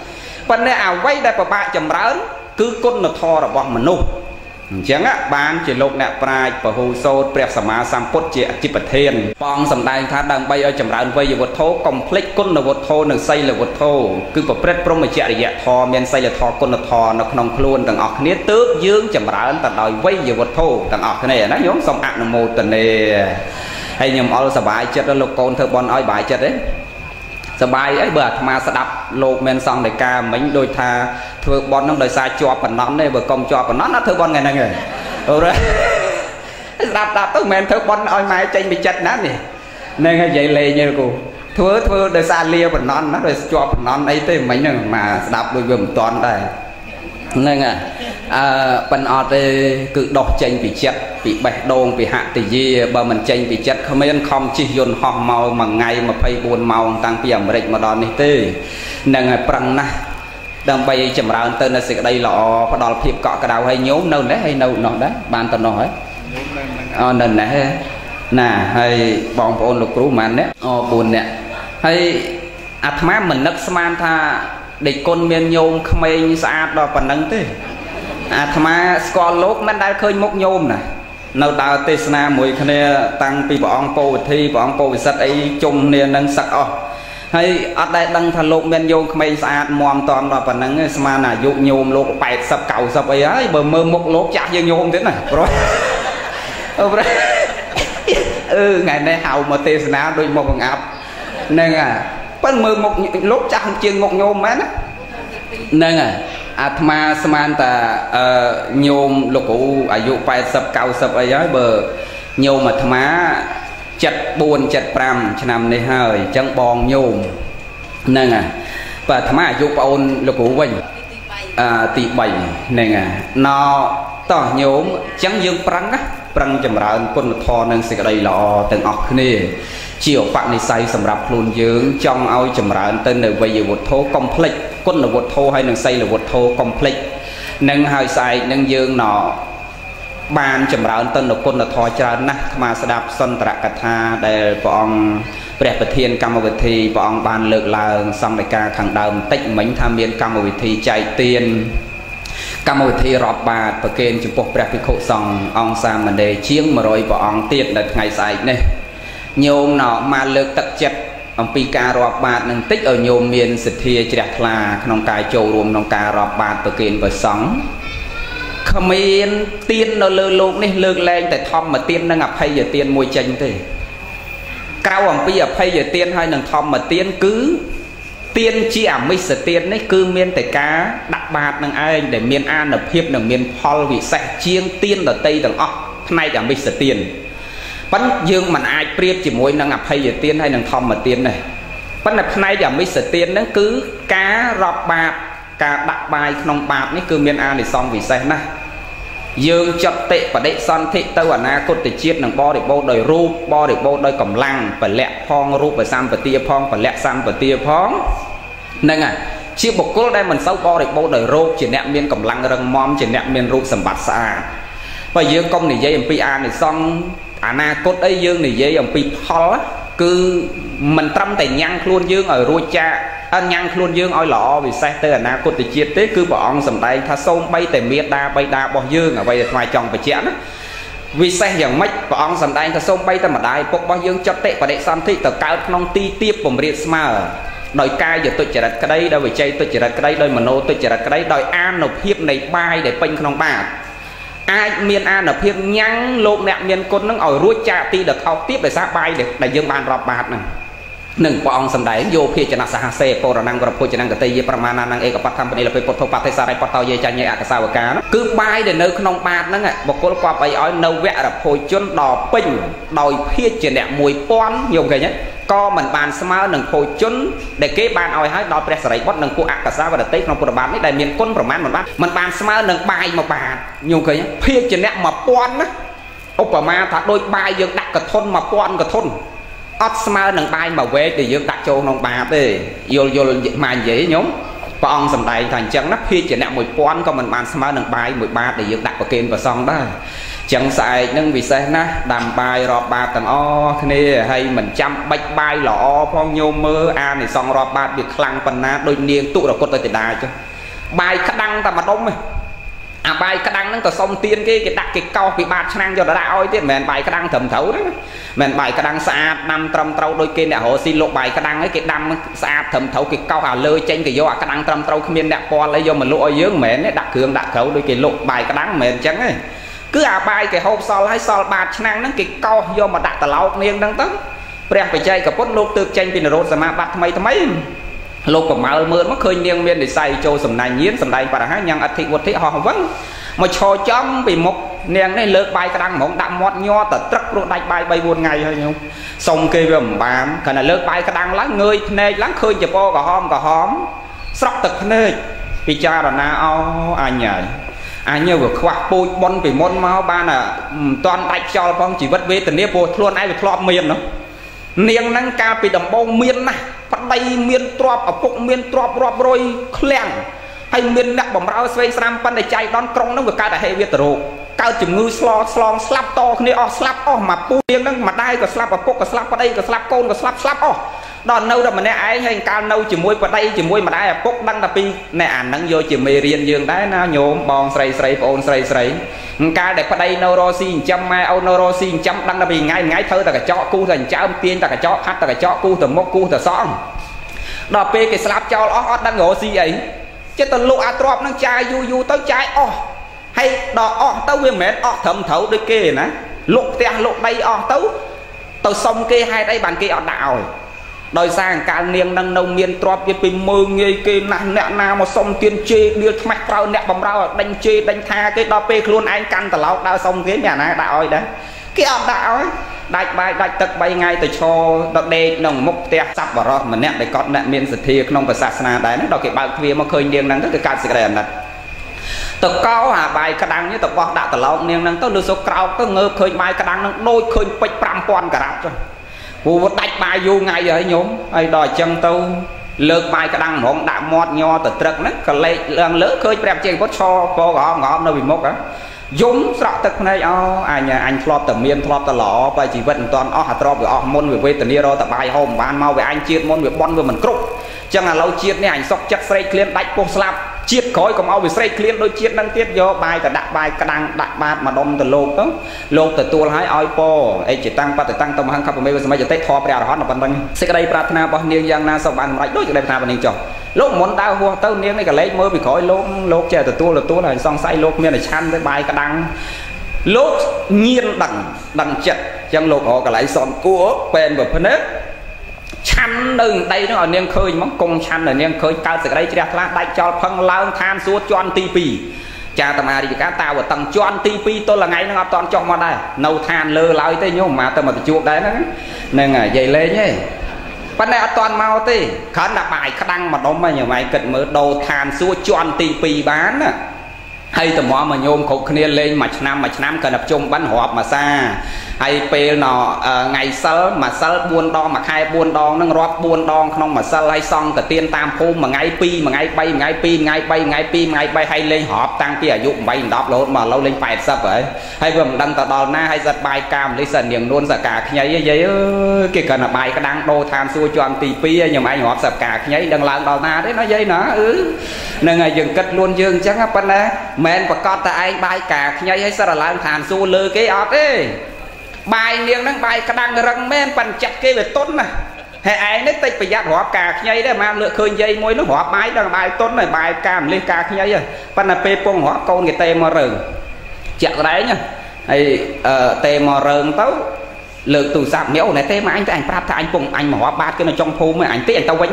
ប៉ុន្តែអ្វីដែលពិបាកចម្រើនគឺគុណធម៌របស់មនុស្ស អញ្ចឹងបានជាលោកអ្នកប្រាជ្ញពហុសោតព្រះសម្មាសម្ពុទ្ធជាអធិបធានបងសម្ដែងថាដើម្បីឲ្យចម្រើនវ័យវុទ្ធោកុំភ្លេចគុណវុទ្ធោនិងសីលវុទ្ធោគឺប្រព្រឹត្តព្រហ្មចរិយធម៌មានសីលធម៌គុណធម៌នៅក្នុងខ្លួនទាំងអស់គ្នាទើបយើងចម្រើនទៅដោយវ័យវុទ្ធោទាំងអស់គ្នាណាយើងសូមអនុមោទនាហើយខ្ញុំអល់សប្បាយចិត្តដល់លោកកូនធ្វើបន់ឲ្យបាយចិត្តទេ សបាយអីបើអាត្មាស្ដាប់លោកមានសង្ឃដីកាមិញដូចថាធ្វើបន់ហ្នឹងដោយសារជាប់បំណន់ទេបើកុំជាប់បំណន់អត់ធ្វើបន់ថ្ងៃហ្នឹងទេអូរ៉ាស្ដាប់ស្ដាប់ទៅមិនមែនធ្វើបន់ឲ្យម៉ែចេញពីចិត្តណានេះហ្នឹងហើយនិយាយលេងទេគូធ្វើធ្វើដោយសារលាបំណន់ណាដោយជាប់បំណន់អីទេមិញហ្នឹងមកស្ដាប់ដូចវាមិនតន់ដែរហ្នឹងហើយ អឺប៉ិនអត់ទេគឺដោះចេញពីចិត្តពីបេះដូងពីហតិយាបើមិនចេញពីចិត្តគ្មានខំជិះយន្តហោះមកមួយថ្ងៃ24ម៉ោងតាំងពីអាមេរិកមកដល់នេះទេនឹងឲ្យប្រឹងណាស់ដើម្បីចម្រើនទៅនៅសេចក្តីល្អផ្ដល់ភាពកក់ក្ដៅឲ្យញោមនៅនេះហើយនៅនោះដែរបានទៅនោះហើយអូនៅនេះណាហើយបងប្អូនលោកគ្រូប៉ុន្មានអ្នកអូ4អ្នកហើយអាត្មាមិននឹកស្មានថាដេកគុណមានញោមក្មេងស្អាតដល់ប៉ុណ្ណឹងទេ អាត្មាស្គាល់លោកមិនដែលឃើញមុខញោមណានៅដើរទេសនាមួយគ្នា តាំងពីព្រះអង្គពោវិធីព្រះអង្គពោវិសិទ្ធអីជុំគ្នានឹងសឹកអស់ហើយអត់ដែលដឹងថាលោកមានយោមក្មេងស្អាតមមតមដល់ប៉ុណ្ណឹងស្មានអាយុញោមលោក80 90អីហើយបើមើលមុខលោកចាស់ជាងញោមទៀតណាព្រោះអឺព្រោះអឺថ្ងៃនេះហៅមកទេសនាដូចមកបង្អាប់ហ្នឹងហើយប៉ុន្តែមើលមុខលោកចាស់ជាងមុខញោមមែនណាហ្នឹងហើយ អាត្មាស្មានតាអឺញោមលោកគ្រូអាយុ80 90អីហើយបើញោមអាត្មា74 75ឆ្នាំនេះហើយអញ្ចឹងបងញោមហ្នឹងហើយបើអាត្មាអាយុប្អូនលោកគ្រូវិញអឺទី3ហ្នឹងហើយណោតោះញោមអញ្ចឹងយើងប្រឹងណាប្រឹងចម្រើនគុណធម៌និងសេចក្តីល្អទាំងអស់គ្នា ជាឧបនិស្ស័យសម្រាប់ខ្លួនយើងចង់ឲ្យចម្រើនទៅនៅវ័យវត្ថុកុំភ្លេចគុណវត្ថុហើយនិងសីលវត្ថុកុំភ្លេចនឹងហើយស្អែកនឹងយើងណបានចម្រើនទៅនៅគុណធម៌ច្រើនណាស់អាត្មាស្ដាប់សន្តរកថាដែលព្រះអង្គព្រះប្រធានកម្មវិធីព្រះអង្គបានលើកឡើងសង្ឃដីកាខាងដើមបន្តិចមិញថាមានកម្មវិធីចែកទានកម្មវិធីរាប់បាតប្រគេនចំពោះព្រះភិក្ខុសង្ឃអង្គសាមណេរជាង100ព្រះអង្គទៀតនៅថ្ងៃស្អែកនេះ ញោមណោមកលើកទឹកចិត្តអំពីការរាប់បាតនឹងតិចឲ្យញោមមានសទ្ធាជ្រះថ្លាក្នុងការចូលរួមក្នុងការរាប់បាតប្រគេនព្រះសង្ឃគ្មានទៀននៅលើលោកនេះលើកលែងតែធម្មទៀននិងអភ័យទៀនមួយចេញទេក្រៅអំពីអភ័យទៀនហើយនឹងធម្មទៀនគឺទៀនជាអមិសទៀននេះគឺមានតែការដាក់បាតនឹងឯងដែលមានអានុភាពនិងមានផលវិសេសជាងទៀនដតីទាំងអស់ផ្នែកអមិសទៀន ប៉ុន្តែយើងមិនអាចប្រៀបជាមួយនឹងអភ័យទានហើយនឹងធម្មទានទេប៉ុន្តែផ្នែកអមិសទានហ្នឹងគឺការរាប់បាបការដាក់បាយក្នុងបាបនេះគឺមានអានិសង្សពិសេសណាស់យើងចតិបដិសន្ធិទៅអនាគតជាតិនឹងបរិបូរដោយរូបបរិបូរដោយកម្លាំងពលៈផងរូបសម្បទាផងពលៈសម្បទាផងហ្នឹងហើយជាបុគ្គលដែលមិនសូវបរិបូរដោយរោគជាអ្នកមានកម្លាំងរឹងមាំជាអ្នកមានរូបសម្បត្តិស្អាតបើយើងកុំនិយាយអំពីអានិសង្ស អនាគតអីយើងនិយាយអំពីផលគឺមិនត្រឹមតែញ៉ាំងខ្លួនយើងឲ្យរួចចាកអញ៉ាំងខ្លួនយើងឲ្យល្អវិសេសទៅអនាគតជាតិទេគឺព្រះអង្គសម្ដែងថាសូមបីតែមេដាបៃតារបស់យើងអ្វីដែលថ្មចង់បញ្ជាក់ណាវិសេសយ៉ាងម៉េចព្រះអង្គសម្ដែងថាសូមបីតែម្ដាយពុករបស់យើងចតិបដិសន្ធិទៅកើតក្នុងទីទៀបពំរៀបស្មើដោយកាយទុច្ចរិតក្តីដោយវិច័យទុច្ចរិតក្តីដោយមโนទុច្ចរិតក្តីដោយអានុភាពនៃបាយដែលពេញក្នុងបាត អាចមានអានុភាពញ៉ាំងលោកអ្នកមានគុណនឹងឲ្យរួចចាកទីដថោកទៀតដោយសារបាយដែលយើងបានរាប់បាតហ្នឹងនឹងព្រះអង្គសម្ដែងយោភាចនសហសេពរណង្ប្រពុជនង្កតេយប្រមាណនឹងឯកបដ្ឋមនីលភិពុទ្ធបតិសារិបតោយេចញ្ញេអកសាវកាគឺបាយដែលនៅក្នុងបាតហ្នឹងបុគ្គលគប់អីឲ្យនៅវរភោជនដល់ពេញដោយភាជអ្នក1000យល់ឃើញទេ ក៏មិនបានស្មើនឹងភោជនដែលគេបានឲ្យឲ្យដល់ព្រះសរិបុត្រនិងពួកអកសាវរតីក្នុងពុទ្ធបាទនេះដែលមានគុណប្រមាណមិនបានមិនបានស្មើនឹងបាយមួយបាតញោមឃើញភាជអ្នក1000ណាឧបមាថាដូចបាយយើងដាក់កធុន1000កធុនអត់ស្មើនឹងបាយមួយវែកដែលយើងដាក់ចូលក្នុងបាតទេយល់យល់មកនិយាយញោមព្រះអង្គសម្ដែងថាអញ្ចឹងណាភាជអ្នក1000ក៏មិនបានស្មើនឹងបាយមួយបាតដែលយើងដាក់ប្រគេនប្រសងដែរ ចឹងស្អែកនឹងពិសេសណាស់ដាំបាយរាប់បាតទាំងអស់គ្នាហើយមិនចាំបាច់បាយល្អផងញោមមើលអានិសងរាប់បាតវាខ្លាំងប៉ុណ្ណាដូចនាងទុរគុតទៅតាចុះបាយក្តាំងតែម្ដុំអាបាយក្តាំងហ្នឹងទៅសុំទៀនគេគេដាក់គេកោសពីបាតឆ្នាំងយកទៅដាក់ឲ្យទៀតមិនមែនបាយក្តាំងត្រឹមត្រូវទេមិនមែនបាយក្តាំងស្អាតដាំត្រឹមត្រូវដូចគេអ្នករស់ស៊ីលុកបាយក្តាំង ấy គេដាំស្អាតត្រឹមត្រូវគេកោសអាលើចេញគេយកអាក្តាំងត្រឹមត្រូវគ្មានអ្នកពាល់អីយកមកលក់ឲ្យយើងមិនមែនទេដាក់គ្រឿងដាក់ត្រូវដូចគេលក់បាយក្តាំងមិនមែនអញ្ចឹងទេ គឺអាបាយគេហូបសល់ហើយសល់បាតឆ្នាំងហ្នឹងគេកោសយកមកដាក់ត្រឡោកនាងហ្នឹងទៅព្រះបច្ច័យកពុទ្ធលោកទើបចេញពីនរោធសមាបត្តិថ្មីថ្មីលោកប្រមាលមើលមកឃើញនាងមាននិស័យចូលសំណាញ់ញៀនសំដែងបរិហាញ៉ាំងអធិវត្ថិហោះវឹងមកឈរចំពីមុខនាងនេះលើកបាយក្តាំងហ្មងដាក់មាត់ញ័រទៅត្រឹកព្រោះដាច់បាយ3 4ថ្ងៃហើយញោមសុំគេវាមិនបានគ្រាន់តែលើកបាយក្តាំងឡើងងើយភ្នែកឡើងឃើញចពោក្រហមក្រហមស្រក់ទឹកភ្នែកពិចារណាអោអញហើយ អញវាខ្វះពូជប៉ុនពីមុនមកបានមិនតាន់ដាច់ខ្យល់ផងជីវិតវេទនាព្រោះខ្លួនឯងវាធ្លាប់មាននោះនាងហ្នឹងកាលពីដំបូងមានណាស់ប្តីមានទ្រពឪពុកមានទ្រពរាប់រយឃ្លាំងហើយមានអ្នកបំរើស្វែងស្រាមប៉ុន្តែចៃដនក្រុងហ្នឹងវាកើតតែហេវេតរោគកើតជំងឺស្លស្លងស្លាប់តគ្នាអស់ស្លាប់អស់មកពូនាងហ្នឹងម្ដាយក៏ស្លាប់ឪពុកក៏ស្លាប់ប្តីក៏ស្លាប់កូនក៏ស្លាប់ស្លាប់អស់ ដល់នៅតែម្នាក់ឯងហើយកាលនៅជាមួយប្តីជាមួយម្ដាយឪពុកដឹងតែពីណែអាហ្នឹងយកជាមេរៀនយើងដែរណាញោមបងស្រីស្រីប្អូនស្រីស្រីកាលដែលប្តីនៅរស៊ីចិញ្ចឹមម៉ែអូននៅរស៊ីចិញ្ចឹមដឹងតែពីថ្ងៃថ្ងៃធ្វើតែកញ្ចក់គូសតែចិញ្ចើមទាញតែកញ្ចក់ខាត់តែកញ្ចក់គូសតែមុខគូសតែសងដល់ពេលគេស្លាប់ចោលអស់អត់ដឹងរស៊ីអីចិត្តទៅលក់អាទ្របនឹងចាយយូរយូរទៅចាយអស់ហើយដល់អស់ទៅវាមិនមែនអស់ត្រឹមត្រូវដូចគេណាលក់ផ្ទះលក់ដីអស់ទៅទៅសុំគេហេតុអីបានគេអត់ដាក់ឲ្យ ដោយសារអង្កាលនាងនឹងនៅមានទ្រពវាពីមើងងាយគេណាស់អ្នកណាមកសុំទៀនជេដៀលថ្មាស់ក្រៅអ្នកបំរើដេញជេដេញថាគេដល់ពេលខ្លួនឯងកាន់ត្រឡោកដើរសុំគេមានអាណាដាក់ឲ្យដែរគេអត់ដាក់ឲ្យដាច់បាយដាច់ទឹក3ថ្ងៃទៅឈរដល់ដេកក្នុងមុខផ្ទះសัพបរោះម្នាក់ដែលគាត់អ្នកមានសទ្ធាក្នុងសាសនាដែរហ្នឹងដល់គេបើកទ្វារមកឃើញនាងហ្នឹងទៅគេកាត់សេចក្តីអាណិតទៅកោអាបាយក្តាំងនេះទៅបោះដាក់ត្រឡោកនាងហ្នឹងទៅលើសុកក្រោកទៅងើបឃើញបាយក្តាំងហ្នឹងដូចឃើញពេជ្រ5000ការ៉ាត់ចុះ ព្រោះដាច់បាយយូរថ្ងៃហើយញោមហើយដល់អញ្ចឹងទៅលើកបាយក្តាំងហ្មងដាក់មាត់ញ័រទៅត្រឹកហ្នឹងក៏លេចឡើងលើឃើញព្រះជ័យពុទ្ធឈរពកងងនៅវិមុខហ៎យំស្រក់ទឹកភ្នែកអូអញអញធ្លាប់តែមានធ្លាប់តែល្អបើជីវិតមិនតាន់អស់អាទ្របវាអស់មុនវាវេទនារកតបាយហូបមិនបានមកវាអញជាតិមុនវាបន់វាមិនគ្រប់ចឹងឥឡូវជាតិនេះអញសុកចិត្តស្រេកឃ្លានដាច់ពោះស្លាប់ ជាតិក្រោយកុំឲ្យវាស្រេកឃ្លានដូចជាតិនឹងទៀតយកបាយទៅដាក់បាយក្តាំងដាក់បាតម្ដុំទៅលោកទៅលោកទទួលឲ្យឲ្យពអេចេតាំងបតតាំងតមហង្កបមេវសមយតិធរព្រះអរហន្តប៉ុណ្ណឹងសេចក្តីប្រាថ្នារបស់នាងយ៉ាងណាសូមបានសម្រេចដូចសេចក្តីប្រាថ្នារបស់នាងចុះលោកមុនដើរហួសទៅនាងនេះក៏លេចមើលពីក្រោយលោកលោកចេះទទួលទទួលហើយសង្ស័យលោកមានតែឆាន់ទៅបាយក្តាំងលោកញៀនដឹងដឹងចិត្តអញ្ចឹងលោករកកន្លែងសំគួរពេនប្រភ្នឹក ឆាន់នៅដីនោះឲ្យនាងឃើញហ្មងកងឆាន់ឲ្យនាងឃើញកើតសេចក្តីជ្រះថ្លាដាច់ចោលផឹងឡើងឋានសួគ៌ជាន់ទី2ចាតមារិយកាតាវតឹងជាន់ទី2ទល់ថ្ងៃហ្នឹងអត់តន់ចុះមកដែរនៅឋានលើឡើយទេញោមមកទៅមកទៅជួបដែរហ្នឹងហ្នឹងហើយនិយាយលេងទេប៉ុន្តែអត់តន់មកទេគ្រាន់តែបាយក្តាំងម្ដុំហ្នឹងញោមឯងគិតមើលដោឋានសួគ៌ជាន់ទី2បានណាហើយតម្រាំមកញោមគ្រប់គ្នាលេងមួយឆ្នាំមួយឆ្នាំក៏តែប្រជុំបិណ្ឌរាប់មួយសា ហើយពេលណថ្ងៃសិលមួយសិល4ដងមួយខែ4ដងហ្នឹងរាប់4ដងក្នុងមួយសិលហើយសង់កទៀនតាមភូមិមួយថ្ងៃ2មួយថ្ងៃ3មួយថ្ងៃ2ថ្ងៃ3ថ្ងៃ2ថ្ងៃ3ហើយលេងរាប់តាំងពីអាយុ8 10រហូតមកឥឡូវលេង80ហើយហើយវាមិនដឹងទៅដល់ណាហើយសិតបាយកាមលិសិននាងនួនសកាខ្ញីយាយអើយគេគាត់តែបាយក្តាំងដោឋានសួរជាន់ទី2ខ្ញុំឯងរាប់សកាខ្ញីដឹងឡើងដល់ណាទេណាយាយណាអឺហ្នឹងហើយយើងគិតខ្លួនយើងអញ្ចឹងប៉ុន្តែមិនប្រកាសតែឯងបាយកាខ្ញីហើយសិតឡើងឋានសួរលើគេអត់ទេ បាយនាងហ្នឹងបាយក្តាំងរឹងមែនប៉ិនចិត្តគេវាទុនណាហើយឯងនេះតិចប្រយ័ត្នរាប់ការខ្ញីដែរមកលើកឃើញយាយមួយនោះរាប់បាយដល់បាយទុនហើយបាយការម្លេះការខ្ញីប៉ុន្តែពេលពងរាប់កូនគេតេមករើជាក់ស្ដែងហើយតេមករើទៅលើកទូរស័ព្ទនេះអូនតែមកអញទៅអញប្រាប់ថាអញពងអញមករាប់បាតគេនៅចុងភូមិអញតិចអញទៅវិញ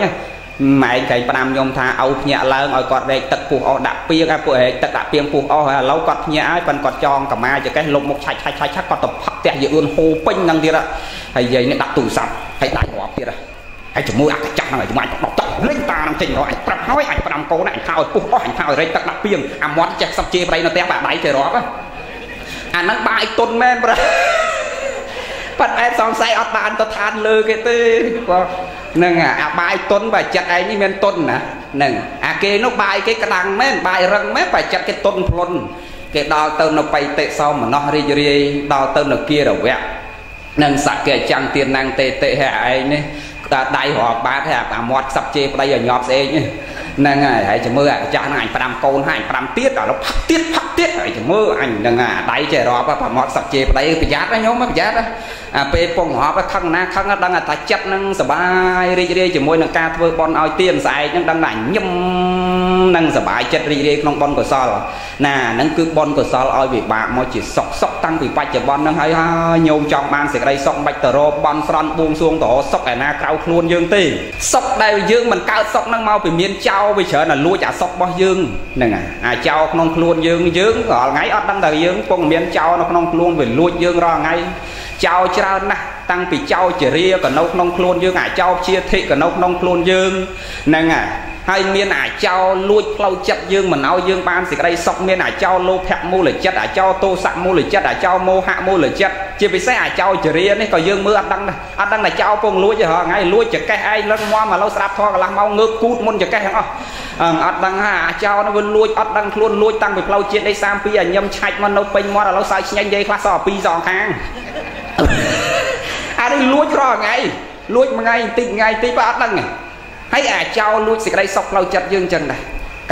ម៉ែឯងក្រែងផ្ដាំខ្ញុំថាឲ្យភ្ញាក់ឡើងឲ្យគាត់រែកទឹកពោះអស់ដាក់ពីងឲ្យពួករែកទឹកដាក់ពីងពោះអស់ហើយឥឡូវគាត់ភ្ញាក់ហើយប៉ិនគាត់ចងកម្មាចកេះលុបមុខឆាច់ឆាច់ឆាច់ឆាច់គាត់ទៅផឹកផ្ទះយឿនហូរពេញហ្នឹងទៀតហើយយាយនេះដាក់ទូរស័ព្ទហើយដាច់រាប់ទៀតហើយជាមួយអាកញ្ចាស់ហ្នឹងជាមួយអញដកទឹកលេងតានឹងចេញរកអញប្រាប់ហើយអញផ្ដាំកូនអញថាឲ្យពុះអស់អញថាឲ្យរែកទឹកដាក់ពីងអាមាត់ចេះសឹកជេរប្រៃនៅផ្ទះបាក់ដៃគេរាប់អាហ្នឹងបាយទុនមែនប្រប៉ាត់អែសង្ស័យអត់បានទៅឋានលើគេទេបាទ នឹងអាបាយតុនបើចិត្តឯងនេះមានតុនណានឹងអាគេនោះបាយគេក្តាំងមែនបាយរឹងមែនបើចិត្តគេតុនផ្លុនគេដល់ទៅនៅបៃតិសោមនោះរីករាយដល់ទៅនៅគិរវៈនឹងសក្កិចាំងទៀនណាំងតេតិហេឯងនេះ តែដៃរាប់បាតហើយអាមាត់ខ្សឹបជេរប្តីឲ្យញាប់ស្អេកហ្នឹងហើយហើយចាំមើលអាចាស់ហ្នឹងអញ5កូនហើយអញ5ទៀតដល់ផាក់ទៀតផាក់ទៀតហើយចាំមើលអញហ្នឹងអាដៃចេះរាប់ប្រមាត់ខ្សឹបជេរប្តីប្រយ័ត្នណាញោមប្រយ័ត្នណាអាពេលពងរាប់ខឹងណាខឹងដឹងថាចិត្តនឹងសបាយរីករាយជាមួយនឹងការធ្វើបន់ឲ្យទៀនស្អែកនឹងដឹងថាញឹមនឹងសបាយចិត្តរីករាយក្នុងបន់កុសលណាហ្នឹងគឺបន់កុសលឲ្យវិបាកមកជាសុខសុខតាំងពីបច្ចុប្បន្នហ្នឹងហើយហើយញោមចង់បានសេចក្តីសុខមិនបាច់ទៅរកបន់ស្រន់បួងសួងទៅរកសុខឯណាក្រៅខ្លួនយើងទេសុខដែលយើងមិនកើតសុខហ្នឹងមកពីមានចោលវាច្រើនតែលួចអាសុខរបស់យើងហ្នឹងអាចោលក្នុងខ្លួនយើងយើងរាល់ថ្ងៃអត់ដឹងថាយើងពងមានចោលនៅក្នុងខ្លួនវាលួចយើងរាល់ថ្ងៃចោលច្រើនណាស់តាំងពីចោលជារាក៏នៅក្នុងខ្លួនយើងអាចោលជាធិក៏នៅក្នុងខ្លួនយើងហ្នឹងហើយ ហើយមានអាចោលលួចផ្លូវចិត្តយើងមិនឲ្យយើងបានសេចក្តីសុខមានអាចោលលោភៈមូលចិត្តអាចោលទោសៈមូលចិត្តអាចោលមោហៈមូលចិត្តជាពិសេសអាចោលចរិយានេះក៏យើងមើលអត់ដឹងដែរអត់ដឹងតែចោលពងលួចទេហ៎ថ្ងៃលួចចកេះឯងលឹងមមឥឡូវស្ដាប់ធរកន្លះម៉ោងងើបគូតមុនចកេះទាំងអស់អត់ដឹងថាអាចោលនោះវាលួចអត់ដឹងខ្លួនលួចតាំងពីផ្លូវជាតិនេះ32ឲ្យញឹមឆាច់មកនៅពេញមាត់ឥឡូវសើចឆ្ងាញ់និយាយខ្លះសោះពីរសងខាងអានេះលួចរាល់ថ្ងៃលួចមួយថ្ងៃបន្តិចថ្ងៃតិចបើអត់ដឹង ហើយអាចោលលួចសេចក្តីសុខផ្លូវចិត្តយើងចឹងដែរ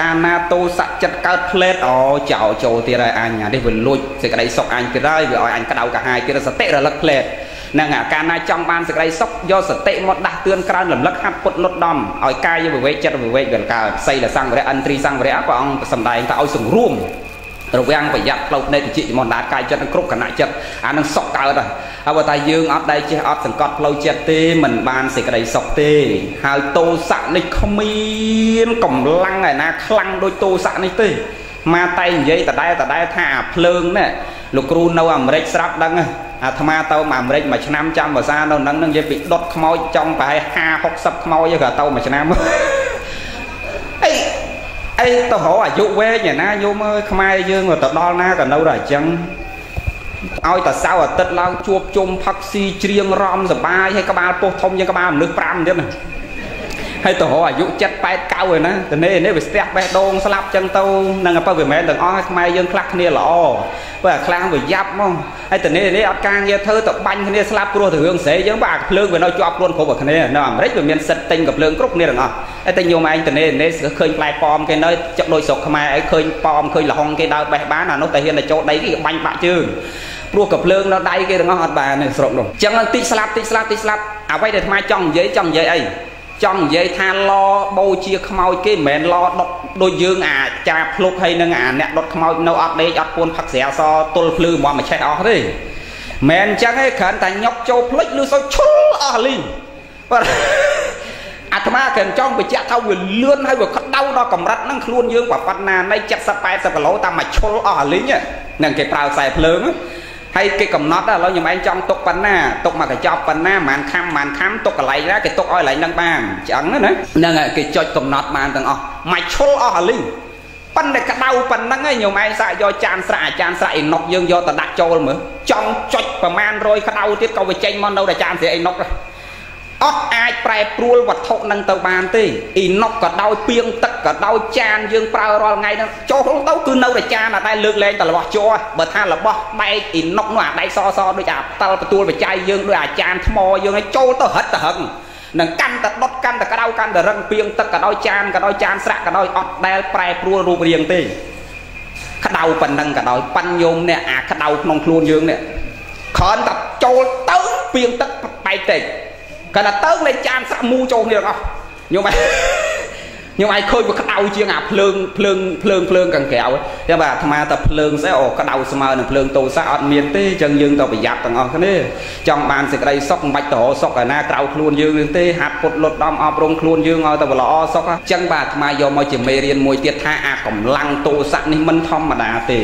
កាលណាតោសៈចិត្តកើតផ្លេតអូចោលចូលទៀតហើយអញអានេះវាលួចសេចក្តីសុខអញទៀតហើយវាឲ្យអញក្តៅកាហាយទៀតសតិរលឹកផ្លេតនឹងអាកាលណាចង់បានសេចក្តីសុខយកសតិមកដាស់តឿនក្រើនរំលឹកហាត់ពុតលុតដំឲ្យកាយវិវេកចិត្តវិវេកវាកើតសីលសង្វរៈអន្ត្រីសង្វរៈព្រះអង្គសម្ដែងថាឲ្យសង្រួម រវាងប្រយ័ត្នផ្លូវភ្នែកតិចមន្តដាតកាយចិត្តនិងគ្រប់គណៈចិត្តអានឹងសុខកើតហើយហើយបើតែយើងអត់ដែលចេះអត់សង្កត់ផ្លូវចិត្តទេមិនបានសេចក្តីសុខទេ ហើយតោសៈនេះគ្មានកម្លាំងឯណាខ្លាំងដូចតោសៈនេះទេមកតែនិយាយដដែលដដែលថាអាភ្លើងនេះលោកគ្រូនៅអាមេរិកស្រាប់ដឹងអាត្មាទៅអាមេរិកមួយឆ្នាំចាំភាសានៅនឹងនឹងនិយាយពីដុតខ្មោចចំប្រហែល50 60ខ្មោចក៏ទៅមួយឆ្នាំអី អីទៅរកអាយុវែងណាយមអើយខ្មែរយើងទៅដល់ណាក៏នៅតែអញ្ចឹងឲ្យតែសៅអាទិត្យឡើងជួបជុំផឹកស៊ីច្រៀងរំសបាយហើយក្បាលពោះធំជាងក្បាលមនុស្ស5ទៀតណា ហើយទៅរកអាយុ7 8 9ឯណាទៅនេះនេះវាស្ទះបេះដូងស្លាប់ចឹងទៅនឹងបើវាមិនមែនទាំងអស់ខ្មែរយើងខ្លះគ្នាល្អបើអាខ្លាំងវាយ៉ាប់ហ្មងហើយទៅនេះនេះអត់ការងារធ្វើទៅបាញ់គ្នាស្លាប់ព្រោះទៅរឿងស្រីយើងបើអាភ្លើងវានៅជាប់ខ្លួនគ្រប់គ្នានៅអាមេរិកវាមានសិទ្ធិទិញកំភ្លើងគ្រប់គ្នាទាំងអស់ហើយតែញោមឯងទៅនេះនេះឃើញផ្លែប៉មគេនៅចឹកដូចស្រុកខ្មែរឯងឃើញប៉មឃើញលហុងគេដើរបេះបានអានោះតែហ៊ានទៅចូលដីគេបាញ់បាក់ជើងព្រោះកំភ្លើងនៅដៃគេទាំងអស់អត់បានទេស្រុកនោះអញ្ចឹងតិចស្លាប់តិចស្លាប់តិចស្លាប់អ្វីដែលអាត្មាចង់និយាយចង់និយាយអី ចង់និយាយថាឡបូជាខ្មោចគេមិនមែនឡដុតដូចយើងអាចាភ្លុកហើយនឹងអាអ្នកដុតខ្មោចនៅអត់ដេកអត់ពួនផឹកស្រាអសទល់ភ្លឺមកមួយឆេះអស់ទេមែនអញ្ចឹងឯងគ្រាន់តែញុកចូលភ្លេចឬសូវឈុលអស់លីងបាទអាត្មាគ្រាន់ចង់បញ្ជាក់ថាវាលឿនហើយវាក្តៅដល់កម្រិតហ្នឹងខ្លួនយើងប្រប៉ុណ្ណានៃ70 80គីឡូតាមមួយឈុលអស់អាលីងហ្នឹងគេប្រើខ្សែភ្លើង ហើយគេកំណត់ឥឡូវខ្ញុំឯងចង់ទុកប៉ុណ្ណាទុកមកកញ្ចប់ប៉ុណ្ណាប្រហែលខំប្រហែលខំទុកកន្លែងណាគេទុកឲ្យកន្លែងហ្នឹងបានចឹងណាហ្នឹងហើយគេចុចកំណត់បានទាំងអស់មួយឈុលអស់អាលីងប៉ុន្តែក្តៅប៉ុណ្ណឹងឯងខ្ញុំឯងសាកយកចានស្រាក់អាចានស្រាក់អ៊ីណុកយើងយកទៅដាក់ចូលមើលចង់ចុចប្រមាណ100ក្តៅទៀតក៏វាចេញមកនៅតែចានស្រាក់អ៊ីណុក អត់អាចប្រែប្រួលវត្ថុនឹងទៅបានទេអ៊ីណុកក៏ដោយពីងទឹកក៏ដោយចានយើងប្រើរាល់ថ្ងៃហ្នឹងចូលទៅគឺនៅតែចានអត់ដែលលើកលែងតែរបស់ជ័របើថារបស់ដែកអ៊ីណុកនោះអាដែកសសដូចអាតល់បន្ទួលបច្ច័យយើងដូចអាចានថ្មយើងឲ្យចូលទៅហិតទៅហឹងនឹងកាន់តែដុតកាន់តែក្តៅកាន់តែរឹងពីងទឹកក៏ដោយចានក៏ដោយចានស្រាក់ក៏ដោយអត់ដែលប្រែប្រួលរូបរាងទេក្តៅប៉ុណ្ណឹងក៏ដោយប៉ាន់ញោមនេះអាក្តៅក្នុងខ្លួនយើងនេះគ្រាន់តែចូលទៅពីងទឹកបែកតិច គាត់ថាទៅលេងចានស្រាក់មូចូលគ្នាទាំងអស់ញោមឯងញោមឯងឃើញវាក្តៅជាងអាភ្លើងភ្លើងភ្លើងភ្លើងកង្ក្រៅចឹងបាទអាត្មាតែភ្លើងស្អីអូក្តៅស្មើនឹងភ្លើងតោសាអត់មានទេចឹងយើងទៅប្រយ័ត្នទាំងអស់គ្នាចង់បានសេចក្តីសុខមិនបាច់ទៅរកសុខឯណាក្រៅខ្លួនយើងទេហាត់ពុតលុតដំអប់រំខ្លួនយើងឲ្យតែល្អសុខចឹងបាទអាត្មាយកមកជាមេរៀនមួយទៀតថាអាកម្លាំងតោសៈនេះមិនធម្មតាទេ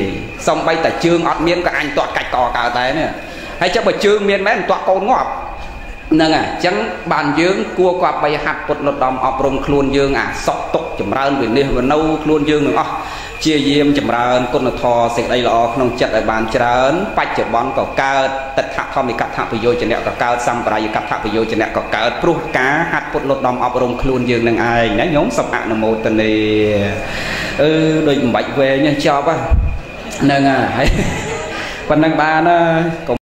សំបីតែជើងអត់មានក៏អញទាត់កាច់កកើតដែរនេះហើយចុះបើជើងមានមែនទាត់កូនងាប់ ហ្នឹងហើយអញ្ចឹងបានយើងគួរគប្បីហាត់ពុតលដំអប់រំខ្លួនយើងអាសក់ទុកចម្រើនវិនិច្ឆ័យវនៅខ្លួនយើងនឹងអស់ជាយាមចម្រើនគុណធម៌សេចក្តីល្អក្នុងចិត្តឲ្យបានច្រើន បច្ចុប្បន្នក៏កើតតថធម្មិកថាប្រយោជនៈក៏កើតសម្ប្រាយកថាប្រយោជនៈក៏កើតព្រោះការហាត់ពុតលដំអប់រំខ្លួនយើងនឹងឯងណាញោមសូមអនុមោទនាអឺដូចមិនបាច់វែងចប់ហ្នឹងហើយប៉ុណ្ណឹងបានណា